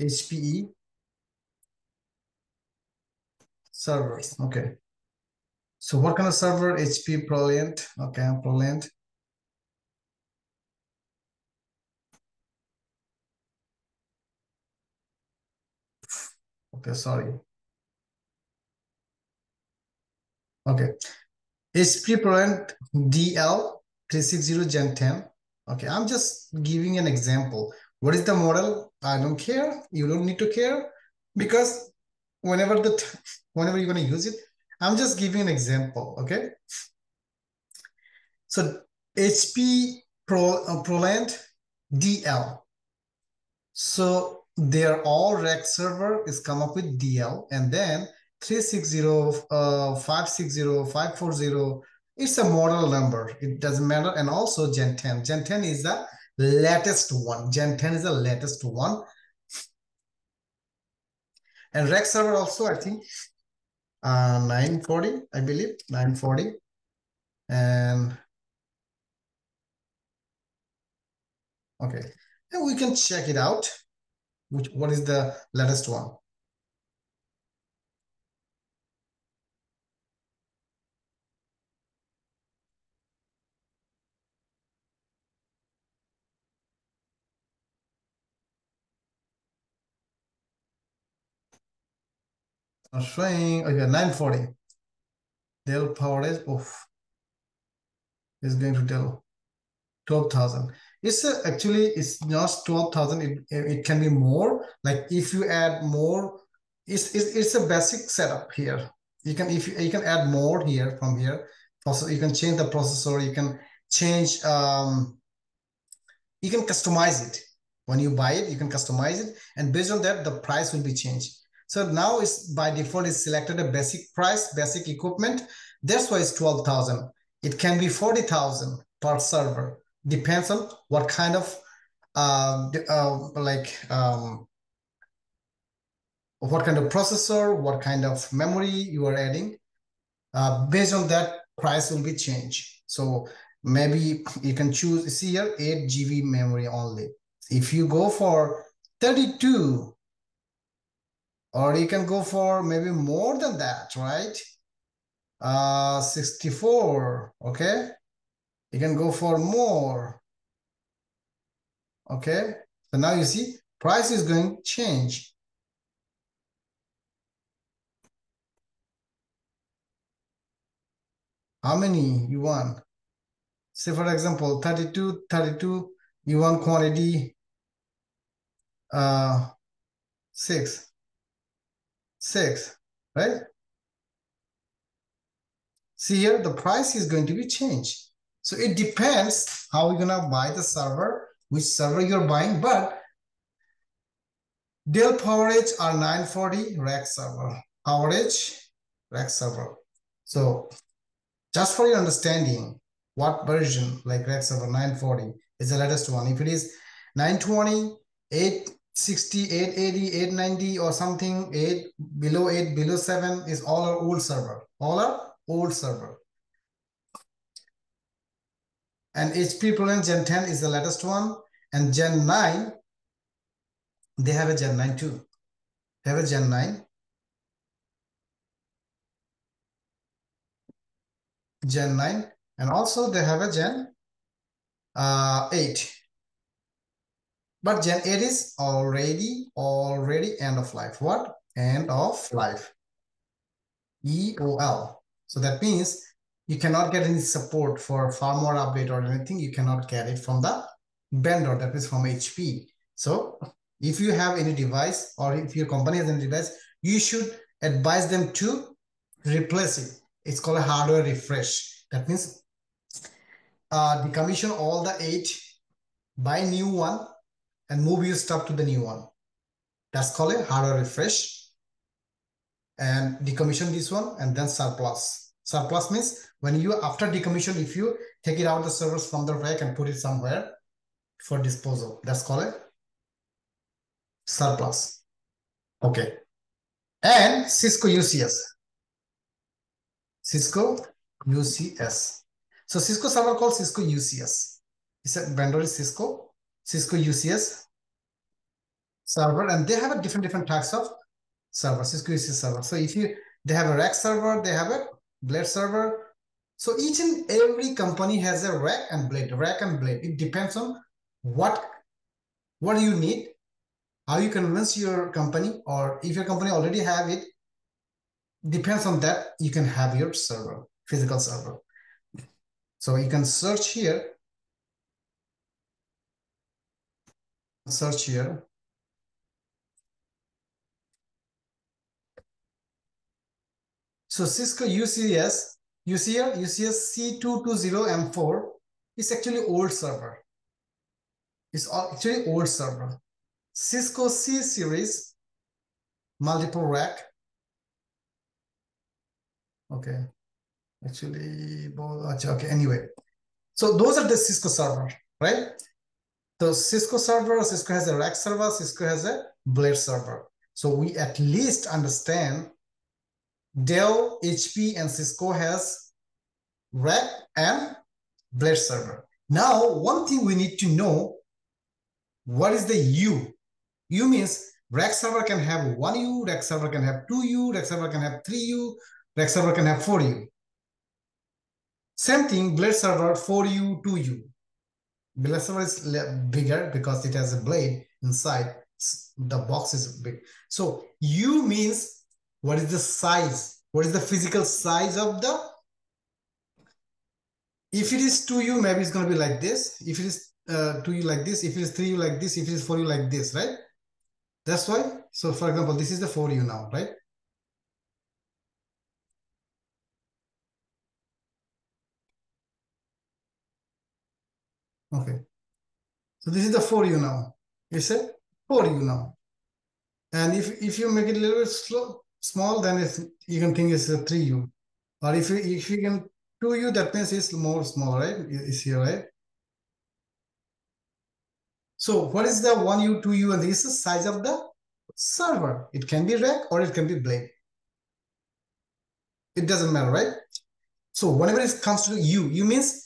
HPE servers. Okay. So what kind of server? HP ProLiant. Okay, ProLiant. Okay, sorry. Okay. HP ProLiant DL 360 Gen 10. Okay, I'm just giving an example. What is the model? I don't care. You don't need to care because whenever the whenever you're going to use it, I'm just giving an example. Okay. So HP Pro uh, ProLiant DL. So their all rack server is come up with DL and then 360, uh, 560, 540. It's a model number. It doesn't matter. And also Gen 10. Gen 10 is the latest one. Gen 10 is the latest one. And rack server also, I think, uh, 940, I believe, 940. And okay, and we can check it out. Which what is the latest one? I'm showing, okay, 940. Dell PowerEdge, oof, is going to Dell 12,000. It's a, actually, it's just 12,000, it, it can be more. Like if you add more, it's, it's, it's a basic setup here. You can, if you, you can add more here from here, also you can change the processor, you can change, um, you can customize it. When you buy it, you can customize it. And based on that, the price will be changed. So now it's by default is selected a basic price, basic equipment. That's why it's 12,000. It can be 40,000 per server. Depends on what kind of uh, uh, like um, what kind of processor, what kind of memory you are adding. Uh, based on that, price will be changed. So maybe you can choose, see here, 8 GB memory only. If you go for 32 or you can go for maybe more than that, right? Uh, 64, okay? You can go for more. Okay, so now you see price is going to change. How many you want? Say for example, 32, 32, you want quantity uh, 6 six, right? See here, the price is going to be changed. So it depends how you're gonna buy the server, which server you're buying, but Dell PowerEdge R940 rack server, PowerEdge rack server. So just for your understanding, what version like rack server 940 is the latest one. If it is 920, 860, 880, 890 or something, 8 below 8, below 7 is all our old server. All our old server. And HP Pavilion Gen 10 is the latest one. And Gen 9, they have a Gen 9 too. They have a Gen 9. Gen 9. And also they have a Gen uh, 8. But Gen 8 is already, already end of life. What? End of life. EOL. So that means you cannot get any support for firmware update or anything. You cannot get it from the vendor, that is from HP. So if you have any device or if your company has any device, you should advise them to replace it. It's called a hardware refresh. That means uh, decommission all the eight, buy new one, and move your stuff to the new one. That's called a hardware refresh and decommission this one and then surplus. Surplus means when you, after decommission, if you take it out the servers from the rack and put it somewhere for disposal, that's called a surplus. Okay. And Cisco UCS. Cisco UCS. So Cisco server called Cisco UCS. It's a vendor is Cisco, Cisco UCS server, and they have a different different types of server, Cisco UC server. So if you, they have a rack server, they have a blade server. So each and every company has a rack and blade, rack and blade. It depends on what, what you need, how you convince your company, or if your company already have it, depends on that, you can have your server, physical server. So you can search here, search here, So Cisco UCS, UCL, UCS C220M4 is actually old server. It's actually old server. Cisco C series, multiple rack. Okay. Actually, okay, anyway. So those are the Cisco server, right? So Cisco server, Cisco has a rack server, Cisco has a blade server. So we at least understand Dell, HP, and Cisco has rack and blade server. Now, one thing we need to know, what is the U? U means rack server can have one U, rack server can have two U, rack server can have three U, rack server can have four U. Same thing, blade server, 4U, 2U. Server is bigger because it has a blade inside. The box is big. So U means what is the size? What is the physical size of the? If it is 2u, maybe it's going to be like this. If it is uh, 2u like this, if it is 3u like this, if it is 4u like this, right? That's why. So for example, this is the 4u now, right? Okay. So this is the 4u now. It's a 4u now. And if, if you make it a little bit slow, small, then it's, you can think it's a 3u. Or if you, if you can 2u, that means it's more small, right? It's here, right? So what is the 1u, 2u, and this is the size of the server. It can be rack or it can be blade. It doesn't matter, right? So whenever it comes to u, u means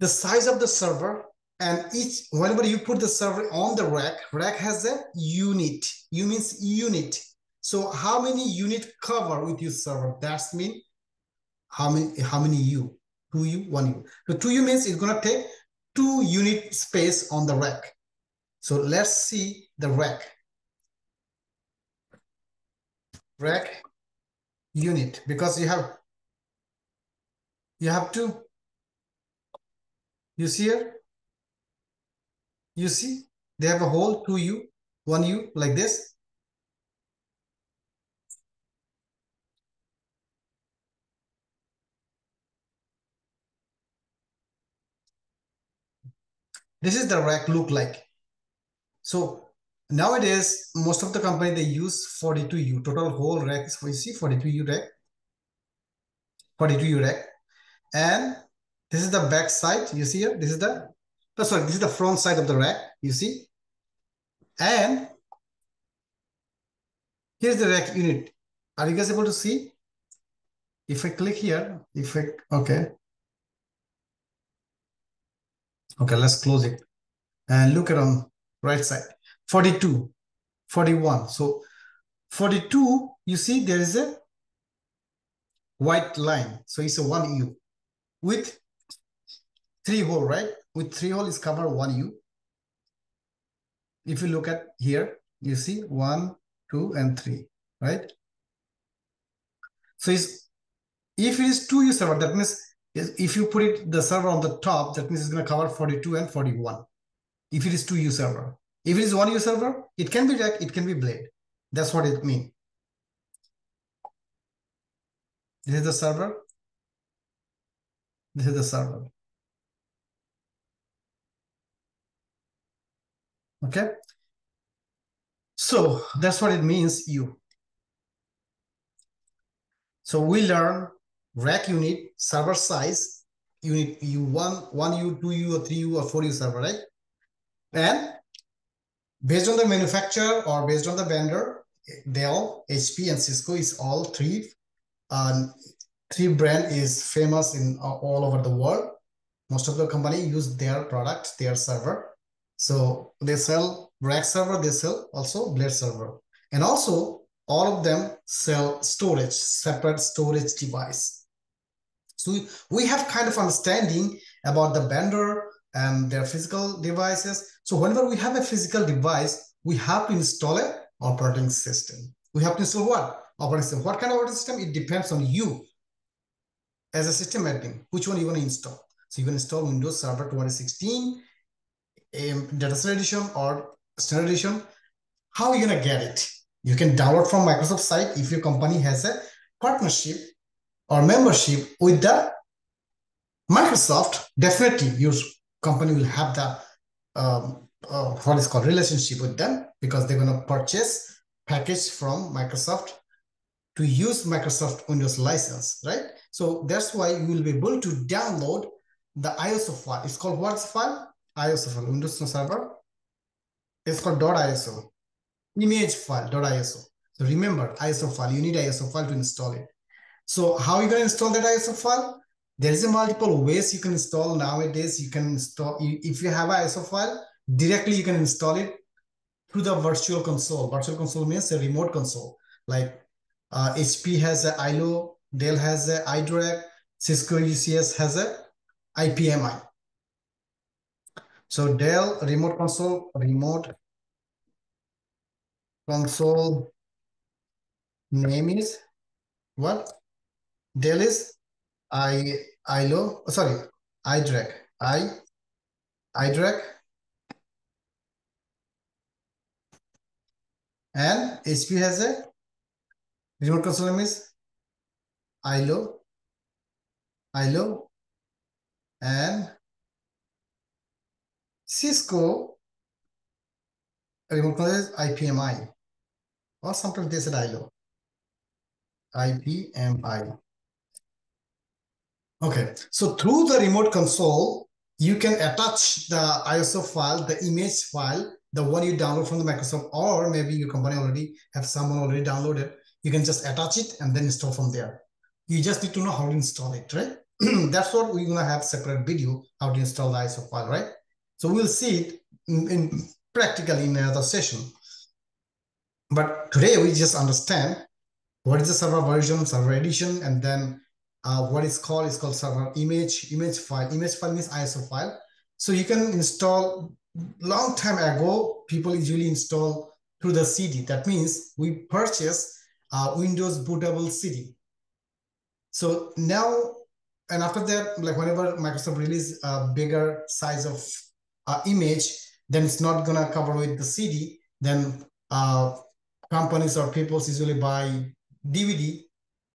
the size of the server and each whenever you put the server on the rack, rack has a unit. U means unit. So how many unit cover with your server? That's mean how many how many you Two U, one U. So two U means it's gonna take two unit space on the rack. So let's see the rack. Rack unit because you have you have to you see here? You see? They have a whole two U, one U like this. This is the rack look like. So nowadays, most of the company, they use 42U, total whole rack you see 42U rack, 42U rack. And this is the back side, you see here, this is the, sorry, this is the front side of the rack, you see. And here's the rack unit. Are you guys able to see? If I click here, if I, okay. Okay, let's close it. And look at on right side. 42, 41. So 42, you see there is a white line. So it's a 1U with three hole, right? With three hole is cover 1U. If you look at here, you see one, two, and three, right? So it's if it is 2U server, that means if you put it the server on the top, that means it's going to cover 42 and 41. If it is 2U server. If it is 1U server, it can be rack, it can be blade. That's what it means. This is the server. This is the server. Okay. So that's what it means, U. So we learn rack unit, server size, unit U1, 1U, 2U, or 3U, or 4U server, right? And based on the manufacturer or based on the vendor, Dell, HP, and Cisco is all three. Um, three brand is famous in uh, all over the world. Most of the company use their product, their server. So they sell rack server, they sell also blade server. And also all of them sell storage, separate storage device. So we, have kind of understanding about the vendor and their physical devices. So whenever we have a physical device, we have to install a operating system. We have to install what? Operating system. What kind of operating system? It depends on you as a system admin, which one you want to install. So you can install Windows Server 2016, um, Data Center Edition or Standard Edition. How are you going to get it? You can download from Microsoft site if your company has a partnership or membership with the Microsoft, definitely your company will have the um, uh, what is called relationship with them because they're going to purchase package from Microsoft to use Microsoft Windows license, right? So that's why you will be able to download the ISO file. It's called what's file? ISO file, Windows Server. It's called .iso, image file .iso. So remember ISO file, you need ISO file to install it. So how you to install that ISO file? There is a multiple ways you can install nowadays. You can install, if you have ISO file, directly you can install it through the virtual console. Virtual console means a remote console. Like uh, HP has a ILO, Dell has a iDRAC, Cisco UCS has a IPMI. So Dell remote console, remote console name is what? Dell is I ILO, oh, sorry, iDRAC, I iDRAC, and HP has a remote console name is ILO, ILO, and Cisco is IPMI, or sometimes they said ILO, IPMI. Okay, so through the remote console, you can attach the ISO file, the image file, the one you download from the Microsoft, or maybe your company already have someone already downloaded. You can just attach it and then install from there. You just need to know how to install it, right? That's what we're gonna have separate video, how to install the ISO file, right? So we'll see it in, in practically in another session. But today we just understand what is the server version, server edition, and then uh, what is called is called server image image file. Image file means iso file. So you can install long time ago people usually install through the cd that means we purchase uh, windows bootable cd so now and after that like whenever microsoft release a bigger size of uh, image then it's not gonna cover with the cd then uh, companies or people usually buy dvd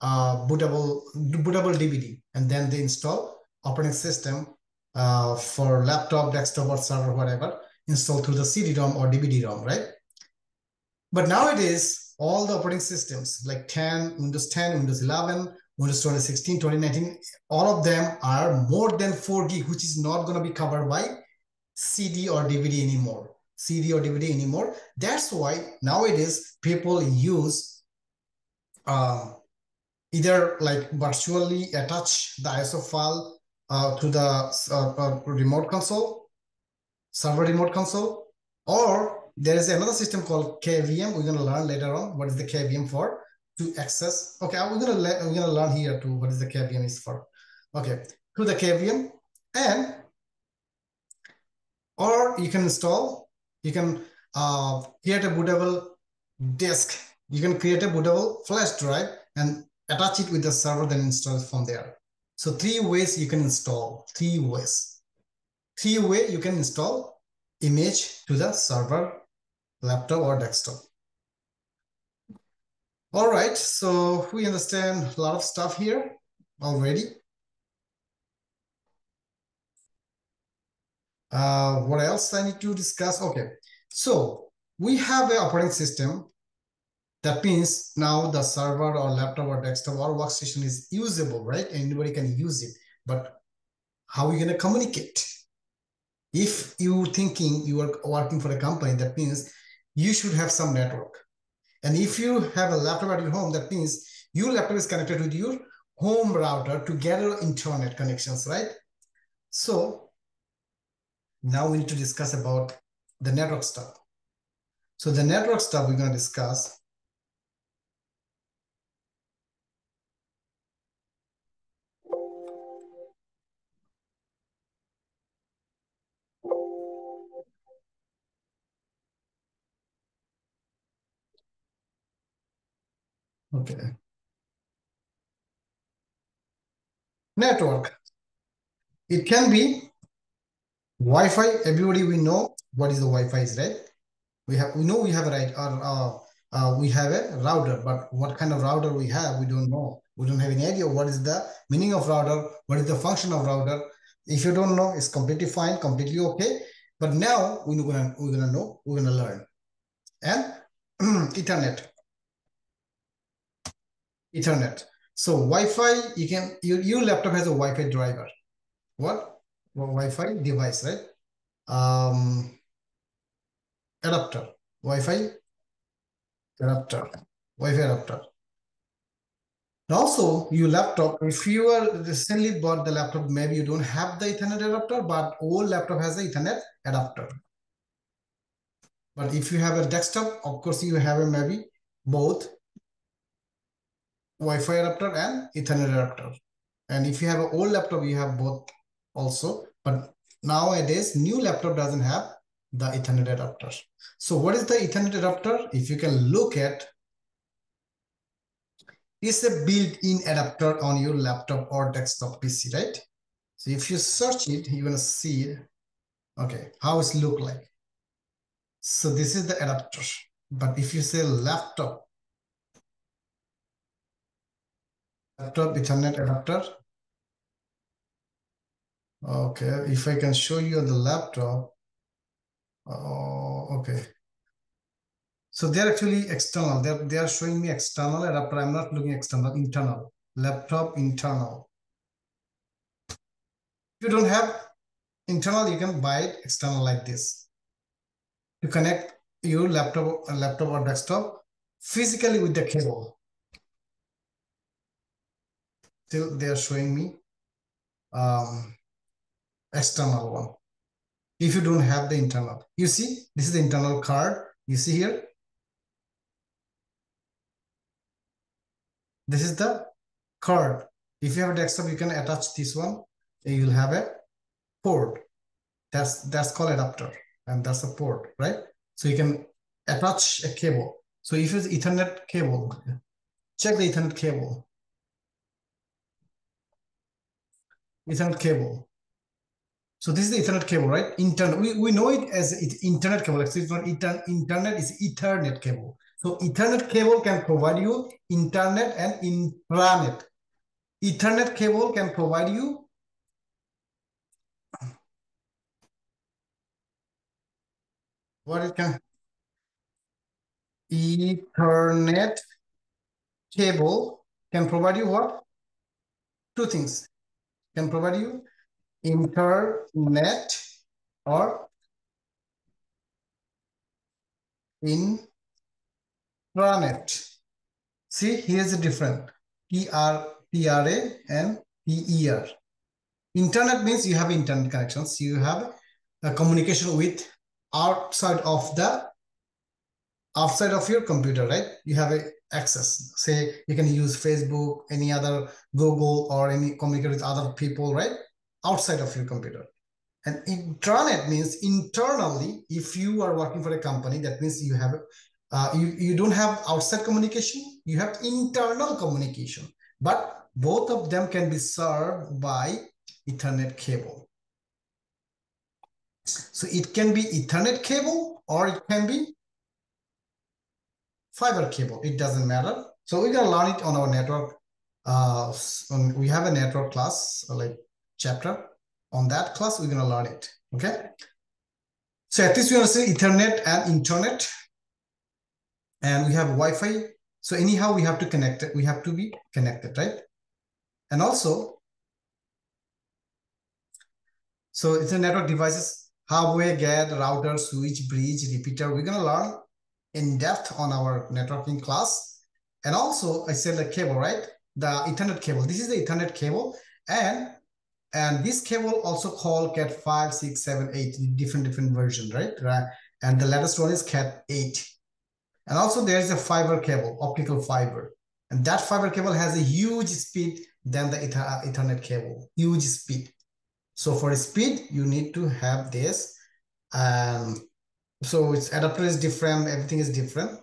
uh, bootable bootable DVD, and then they install operating system uh, for laptop, desktop, or server, whatever, installed through the CD-ROM or DVD-ROM, right? But nowadays, all the operating systems like 10, Windows 10, Windows 11, Windows 2016, 2019, all of them are more than 4 gig, which is not going to be covered by CD or DVD anymore. CD or DVD anymore. That's why nowadays people use uh, either like virtually attach the ISO file uh, to the uh, uh, remote console, server remote console, or there is another system called KVM. We're going to learn later on what is the KVM for to access. Okay, we're going to we're going to learn here too what is the KVM is for. Okay, to the KVM and or you can install, you can uh, create a bootable disk. You can create a bootable flash drive and attach it with the server, then install it from there. So three ways you can install, three ways. Three way you can install image to the server, laptop or desktop. All right, so we understand a lot of stuff here already. Uh, what else I need to discuss? Okay, so we have an operating system. That means now the server or laptop or desktop or workstation is usable, right? Anybody can use it. But how are you going to communicate? If you thinking you are working for a company, that means you should have some network. And if you have a laptop at your home, that means your laptop is connected with your home router to get gather internet connections, right? So now we need to discuss about the network stuff. So the network stuff we're going to discuss Okay. Network. It can be Wi-Fi, everybody we know what is the Wi-Fi is, right? We have we know we have a right or uh, uh, we have a router, but what kind of router we have, we don't know. We don't have any idea what is the meaning of router, what is the function of router. If you don't know, it's completely fine, completely okay. But now we're gonna we're gonna know, we're gonna learn. And Ethernet. Ethernet. So Wi-Fi, you can your, your laptop has a Wi-Fi driver. What? Wi-Fi device, right? Um, adapter, Wi-Fi adapter, Wi-Fi adapter. Also, your laptop, if you are recently bought the laptop, maybe you don't have the Ethernet adapter, but old laptop has the Ethernet adapter. But if you have a desktop, of course, you have a maybe both Wi-Fi adapter and Ethernet adapter. And if you have an old laptop, you have both also. But nowadays, new laptop doesn't have the Ethernet adapter. So what is the Ethernet adapter? If you can look at, it's a built-in adapter on your laptop or desktop PC, right? So if you search it, you're gonna see, okay, how it look like. So this is the adapter. But if you say laptop, laptop Ethernet adapter, Okay, if I can show you on the laptop. Oh, okay. So they're actually external. They're, they are showing me external adapter. I'm not looking external, internal. Laptop internal. If you don't have internal, you can buy it external like this. To connect your laptop, laptop or desktop physically with the cable. Still, they are showing me. Um, external one. If you don't have the internal, you see, this is the internal card. You see here. This is the card. If you have a desktop, you can attach this one. You'll have a port. That's that's called adapter, and that's a port, right? So you can attach a cable. So if it's Ethernet cable, check the Ethernet cable. Ethernet cable. So this is the Ethernet cable, right? Internet. We, we know it as it, Internet cable. Actually, it's not Internet, it's Ethernet cable. So Ethernet cable can provide you Internet and intranet. Ethernet cable can provide you what it can Ethernet cable can provide you what? Two things. Can provide you internet or intranet. See, here's the difference. T-R, T-R-A and T-E-R. Internet means you have internet connections. You have a communication with outside of the outside of your computer, right? You have a access. Say you can use Facebook, any other Google, or any communicate with other people, right? Outside of your computer. And intranet means internally, if you are working for a company, that means you have uh, you, you don't have outside communication, you have internal communication. But both of them can be served by Ethernet cable. So it can be Ethernet cable or it can be fiber cable. It doesn't matter. So we're gonna learn it on our network. Uh, on, we have a network class, like chapter. On that class, we're gonna learn it. Okay. So at least we understand Ethernet and Internet, and we have Wi-Fi. So anyhow, we have to connect it. We have to be connected, right? And also, so it's a network devices, hardware, get, router, switch, bridge, repeater. We're gonna learn in depth on our networking class. And also I said the cable, right? The ethernet cable. This is the ethernet cable. And and this cable also called cat 5, 6, 7, 8, different, different version, right? right? And the latest one is cat 8. And also there's a fiber cable, optical fiber. And that fiber cable has a huge speed than the ethernet cable, huge speed. So for speed, you need to have this. Um, so its adapter is different, everything is different.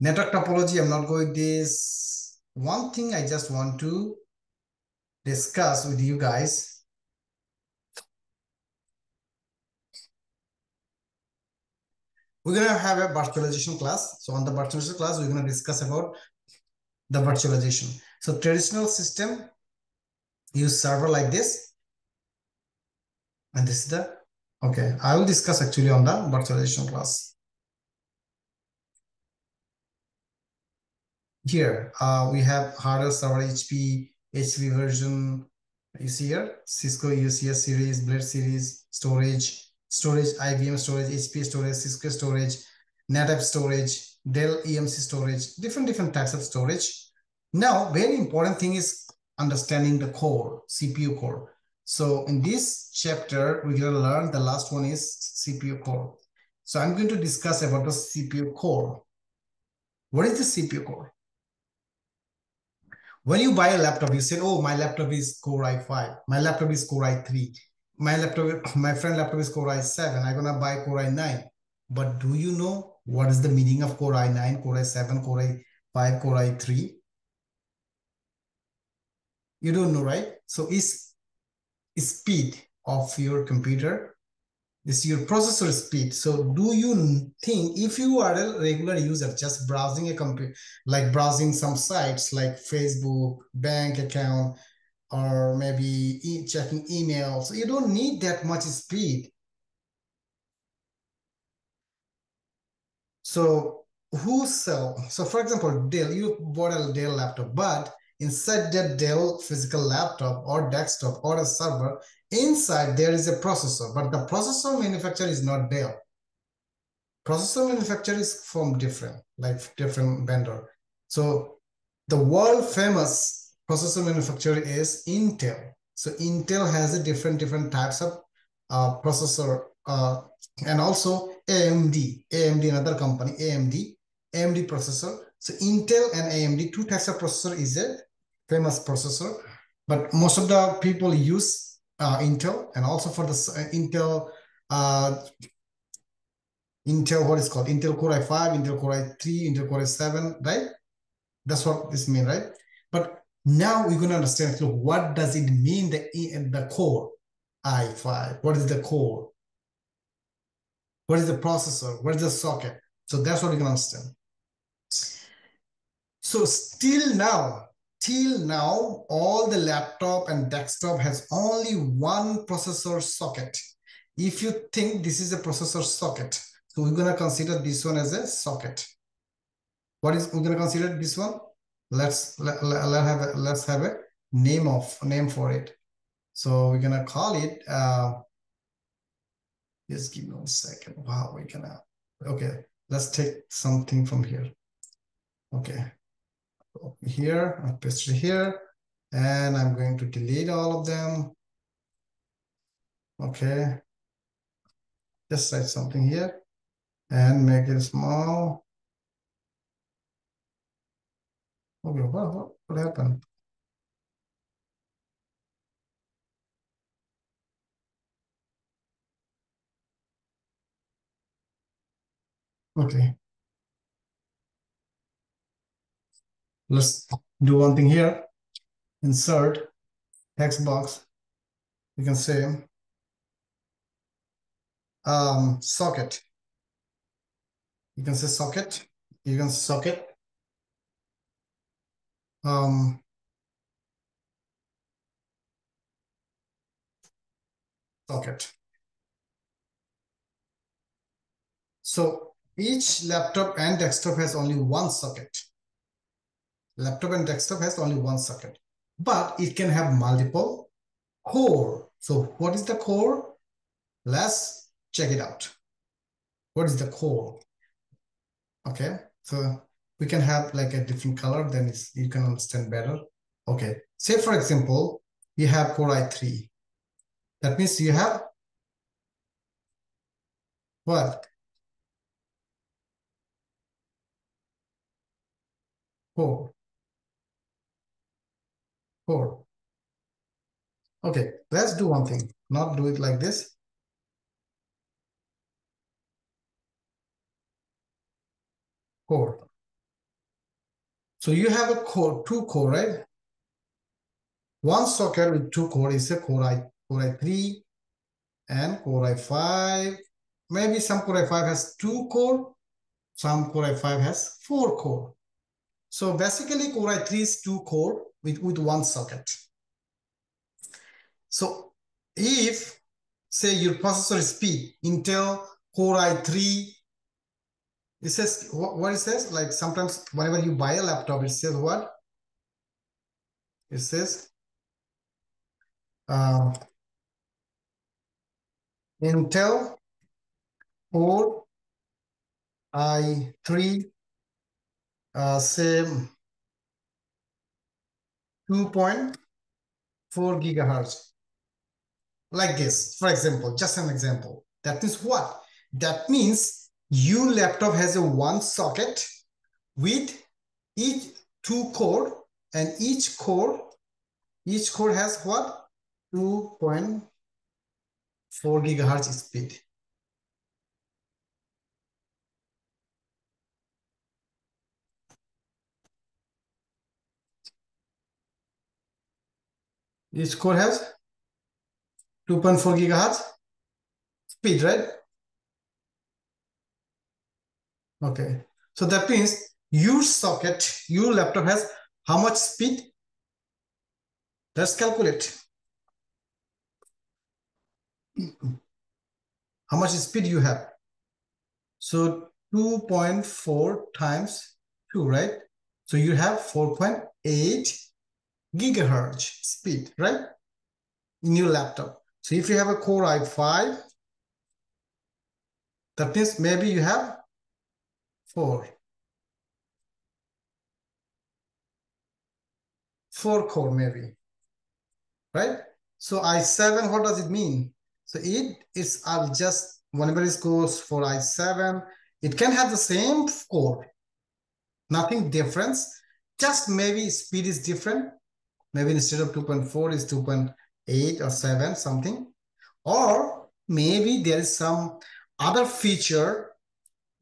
Network topology, I'm not going this. One thing I just want to discuss with you guys. We're going to have a virtualization class. So on the virtualization class, we're going to discuss about the virtualization. So traditional system use server like this. And this is the Okay, I will discuss actually on the virtualization class. Here, uh, we have hardware server HP, HP version. You see here, Cisco UCS series, Blade series, storage, storage, IBM storage, HP storage, Cisco storage, NetApp storage, Dell EMC storage, different, different types of storage. Now, very important thing is understanding the core, CPU core. So in this chapter, we're to learn the last one is CPU core. So I'm going to discuss about the CPU core. What is the CPU core? When you buy a laptop, you say, oh, my laptop is Core i5. My laptop is Core i3. My laptop, my friend laptop is Core i7. I'm to buy Core i9. But do you know what is the meaning of Core i9, Core i7, Core i5, Core i3? You don't know, right? So is speed of your computer this is your processor speed. So do you think if you are a regular user just browsing a computer like browsing some sites like facebook bank account or maybe e checking emails you don't need that much speed. So who sell so for example dell you bought a dell laptop but Inside that Dell physical laptop or desktop or a server, inside there is a processor, but the processor manufacturer is not Dell. Processor manufacturer is from different, like different vendor. So the world famous processor manufacturer is Intel. So Intel has a different, different types of uh, processor uh, and also AMD, AMD another company, AMD, AMD processor. So Intel and AMD, two types of processor is it? Famous processor, but most of the people use uh, Intel and also for the uh, Intel, uh, Intel, what is called Intel Core i5, Intel Core i3, Intel Core i7, right? That's what this mean, right? But now we're going to understand so what does it mean the the core i5? What is the core? What is the processor? What is the socket? So that's what we're going to understand. So still now, till now, all the laptop and desktop has only one processor socket. if you think this is a processor socket, so we're gonna consider this one as a socket. What is we're gonna consider this one? Let's let, let, have a, let's have a name of name for it. So we're gonna call it. Uh, just give me one second. Wow, we're gonna. Okay, let's take something from here. Okay, here I paste it here, and I'm going to delete all of them. Okay, just write something here and make it small. Okay, what, what, what happened? Okay. Let's do one thing here. Insert text box. You can say um, socket. You can say socket. You can socket. Um, socket. So each laptop and desktop has only one socket. Laptop and desktop has only one socket, but it can have multiple core. So what is the core? Let's check it out. What is the core? Okay, so we can have like a different color, then it's, you can understand better. Okay, say for example, you have core i3. That means you have what? Four. 4. Okay, let's do one thing, not do it like this. Core. So you have a core, two core, right? One socket with two core is a core, I, core i3 and core i5. Maybe some core i5 has two core, some core i5 has four core. So basically core i3 is two core with, with one socket. So if say your processor speed, Intel Core i3 it says, what, what it says? Like sometimes whenever you buy a laptop, it says what? It says, uh, Intel Core i3, uh, say 2.4 gigahertz. Like this, for example, just an example. That means what? That means your laptop has a one socket with each two core and each core each core has what 2.4 gigahertz speed each core has 2.4 gigahertz speed right Okay. So that means your socket, your laptop has how much speed? Let's calculate. How much speed you have? So 2.4 times 2, right? So you have 4.8 gigahertz speed, right? In your laptop. So if you have a Core i5, that means maybe you have 4. 4 core maybe, right? So i7, what does it mean? So it is I'll just, whenever it goes for i7, it can have the same core, nothing difference, just maybe speed is different. Maybe instead of 2.4 is 2.8 or 7, something. Or maybe there is some other feature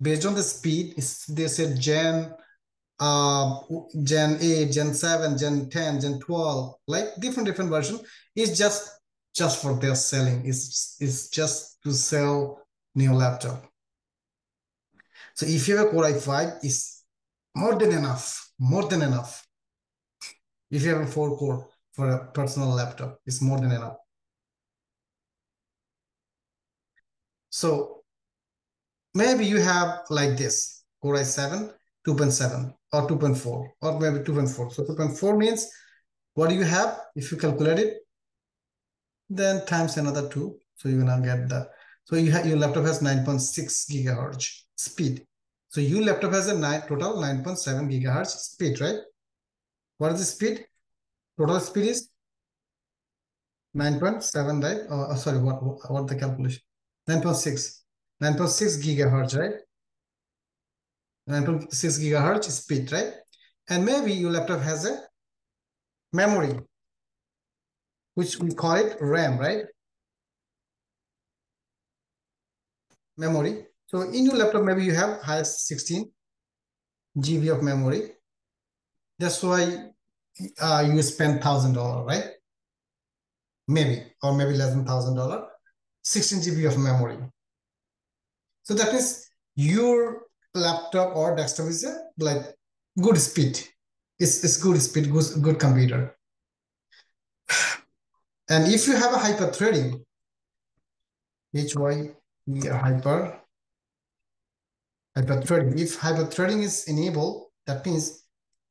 based on the speed, they said Gen, uh, Gen 8, Gen 7, Gen 10, Gen 12, like different, different version is just, just for their selling. It's, it's just to sell new laptop. So if you have a Core i5, it's more than enough, more than enough. If you have a four core for a personal laptop, it's more than enough. So maybe you have like this, Core i7, 2.7 or 2.4 or maybe 2.4. So 2.4 means what do you have? If you calculate it, then times another two. So you're gonna get the, so you have your laptop has 9.6 gigahertz speed. So your laptop has a nine, total 9.7 gigahertz speed, right? What is the speed? Total speed is 9.7, right? Oh, sorry, what, what the calculation? 9.6. 9.6 gigahertz, right? 9.6 gigahertz speed, right? And maybe your laptop has a memory, which we call it RAM, right? Memory. So in your laptop, maybe you have highest 16 GB of memory. That's why uh, you spend thousand dollar, right? Maybe, or maybe less than thousand dollar, 16 GB of memory. So that means your laptop or desktop is a like good speed. It's, it's good speed, good, good computer. And if you have a hyper threading, HY hyper hyper threading. If hyper threading is enabled, that means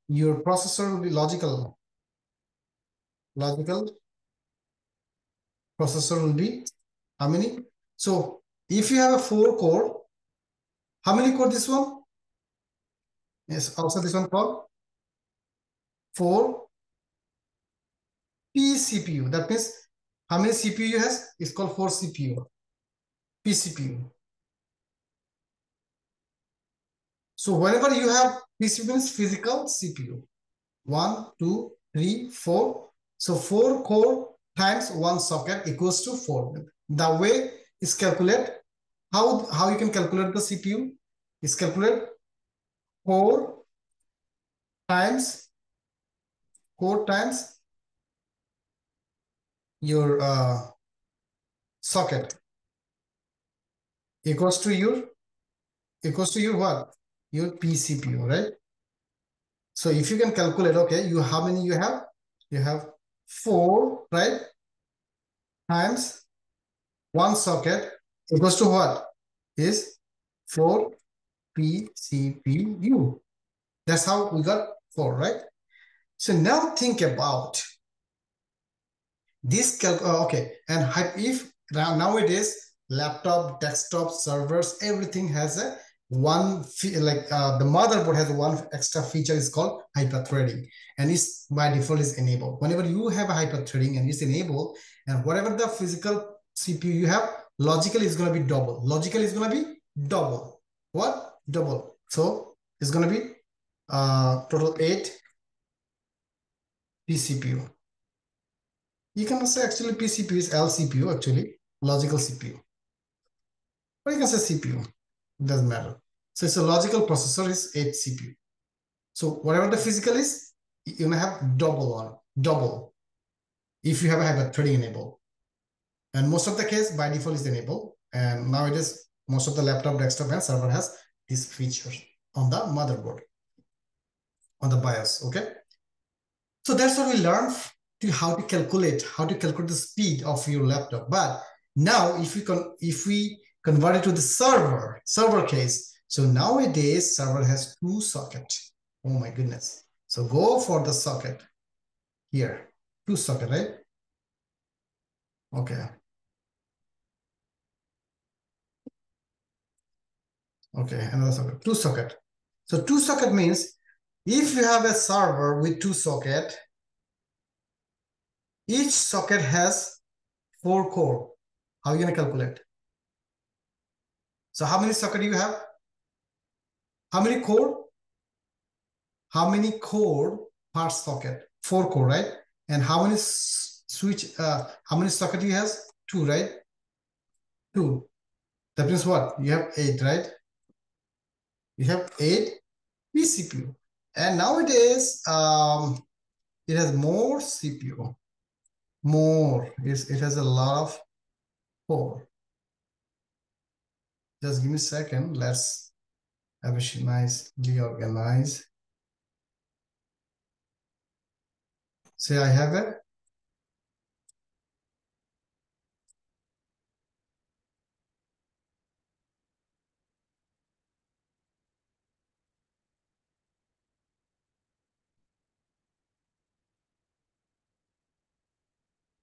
your processor will be logical. Logical processor will be how many? So if you have a four core, how many core this one? Yes, also this one called four PCPU. That means how many CPU has? It's called four CPU. PCPU. So whenever you have PCPU means physical CPU. One, two, three, four. So four core times one socket equals to four. The way is calculate how how you can calculate the CPU is calculate four times four times your uh, socket equals to your equals to your what your PCPU right so if you can calculate okay you how many you have? You have four right? Times one socket equals to what? Is four PCPU that's how we got four right? So now think about this, uh, okay, and if nowadays laptop, desktop, servers, everything has a one like uh, the motherboard has one extra feature is called hyper threading and it's by default is enabled. Whenever you have a hyper threading and it's enabled and whatever the physical cpu you have logically is going to be double. Logically is going to be double. What? Double. So it's going to be uh total eight pcpu you can say actually PCPU is LCPU actually, logical CPU. Or you can say CPU, it doesn't matter. So it's a logical processor is 8 CPU. So whatever the physical is, you may have double on, double, if you have a hyper threading enabled. And most of the case by default is enabled. And now it is most of the laptop, desktop, and server has these features on the motherboard, on the BIOS, okay? So that's what we learned to how to calculate, how to calculate the speed of your laptop. But now if we can, if we convert it to the server, server case, so nowadays server has two socket. Oh my goodness. So go for the socket here, two socket, right? Okay. Okay, another socket, two socket. So two socket means if you have a server with two socket, each socket has four core. How are you to calculate? So how many socket do you have? How many core? How many core per socket? Four core, right? And how many switch, uh, how many socket you have? Two, right? Two. That means what? You have eight, right? You have eight vCPU. And nowadays, um, it has more CPU more. It's, it has a lot of core. Just give me a second. Let's have a nicely organized. See, I have it.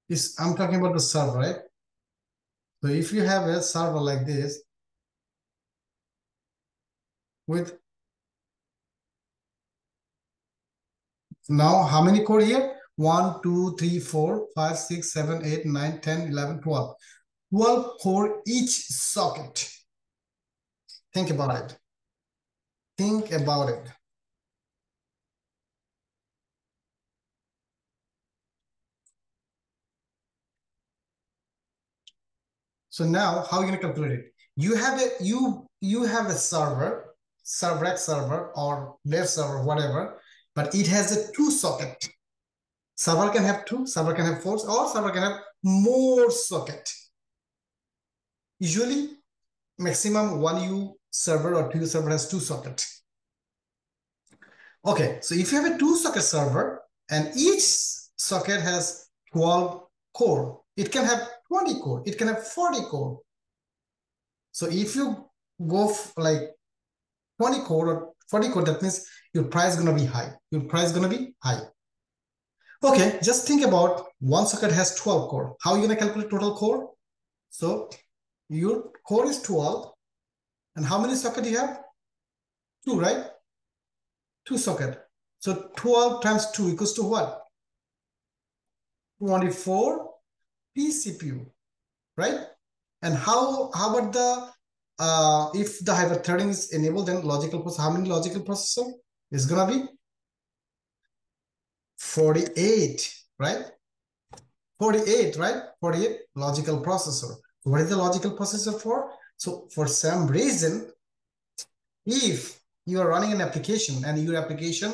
Is I'm talking about the server, right? So if you have a server like this, with now how many core here? 1, 2, 3, 4, 5, 6, 7, 8, 9, 10, 11, 12. 12 core each socket. Think about it. Think about it. So now how are you gonna calculate it? You have a you you have a server, server server or web server, whatever, but it has a two socket. Server can have two, server can have four, or server can have more socket. Usually maximum one U server or two server has two socket. Okay, so if you have a two socket server and each socket has 12 core, it can have 20 core, it can have 40 core. So if you go like 20 core or 40 core, that means your price is gonna be high. Your price is gonna be high. Okay, just think about one socket has 12 core. How are you gonna calculate total core? So your core is 12. And how many socket you have? Two, right? Two socket. So 12 times 2 equals to what? 24 pCPU, right? And how, how about the, uh, if the hyper-threading is enabled, then logical processor, how many logical processor is gonna be? 48, right? 48, right? 48 logical processor. What is the logical processor for? So for some reason, if you are running an application and your application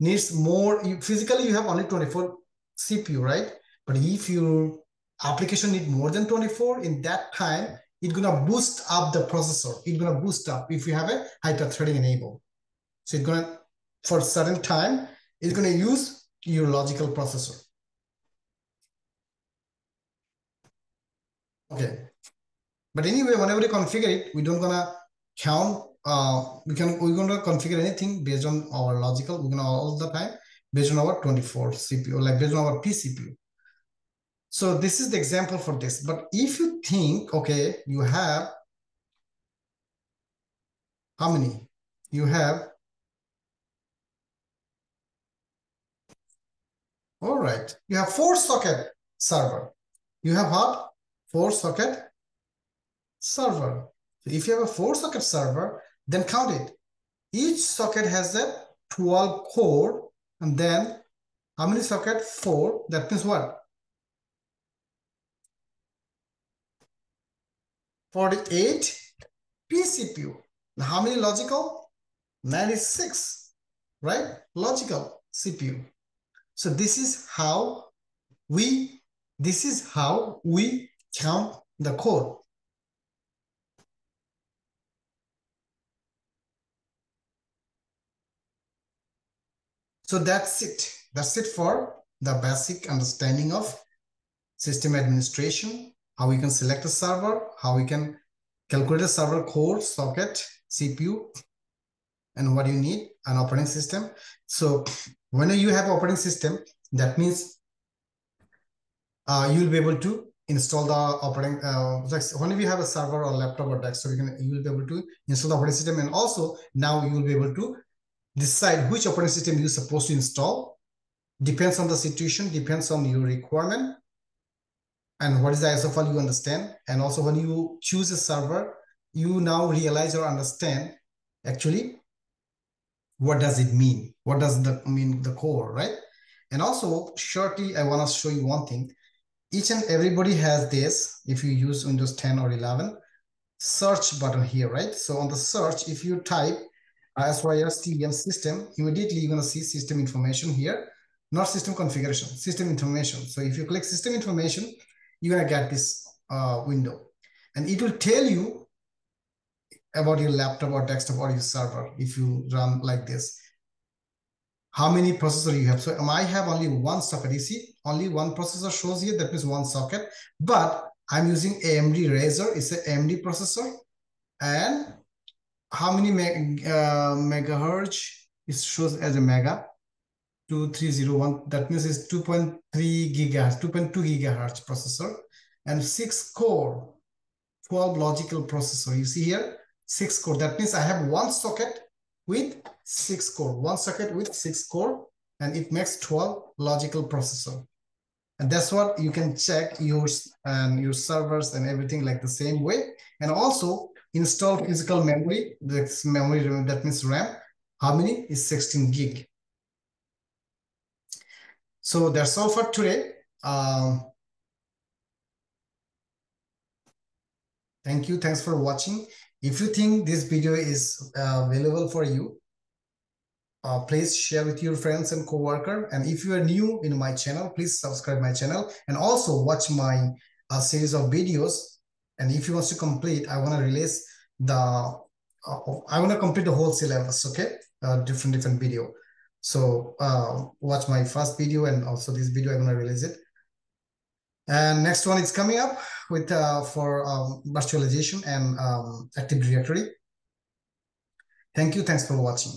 needs more, you, physically you have only 24 CPU, right? But if your application need more than 24, in that time, it's gonna boost up the processor. It's gonna boost up if you have a hyper-threading enabled. So it's gonna, for a certain time, it's gonna use your logical processor. Okay. But anyway, whenever you configure it, we don't gonna count, uh, we can, we're gonna configure anything based on our logical, we're gonna all the time, based on our 24 CPU, like based on our pCPU. So this is the example for this. But if you think, okay, you have, how many? You have, all right, you have four socket server. You have what? Four socket server. So if you have a four socket server, then count it. Each socket has a 12 core and then how many socket? Four. That means what? 48 pCPU. Now how many logical? 96, right? Logical CPU. So this is how we, this is how we count the core. So that's it. That's it for the basic understanding of system administration, how we can select a server, how we can calculate a server core, socket, CPU, and what you need, an operating system. So when you have operating system, that means uh, you'll be able to install the operating, uh, when you have a server or laptop or desktop, you can you will be able to install the operating system, and also now you will be able to decide which operating system you're supposed to install. Depends on the situation, depends on your requirement, and what is the ISO file you understand. And also when you choose a server, you now realize or understand actually what does it mean? What does the mean the core, right? And also shortly, I want to show you one thing. Each and everybody has this, if you use Windows 10 or 11, search button here, right? So on the search, if you type SYS TVM system, immediately you're to see system information here, not system configuration, system information. So if you click system information, you're going to get this uh, window. And it will tell you about your laptop or desktop or your server if you run like this. How many processor you have? So um, I have only one socket. You see, only one processor shows here. That means one socket. But I'm using AMD Ryzen. It's an AMD processor. And how many uh, megahertz it shows as a mega 2301, that means it's 2.3 gigahertz, 2.2 gigahertz processor and six core 12 logical processor. You see here, six core. That means I have one socket with six core, one socket with six core, and it makes 12 logical processor. And that's what you can check yours and um, your servers and everything like the same way. And also install physical memory, this memory, that means RAM. How many is 16 gig. So that's all for today. Um, thank you. Thanks for watching. If you think this video is uh, for you, uh, please share with your friends and co-worker. And if you are new in my channel, please subscribe my channel and also watch my uh, series of videos. And if you want to complete, I want to release the, uh, I want to complete the whole syllabus, okay? Uh, different, different video. So uh, watch my first video and also this video, I'm to release it. And next one is coming up with uh, for um, virtualization and um, Active Directory. Thank you. Thanks for watching.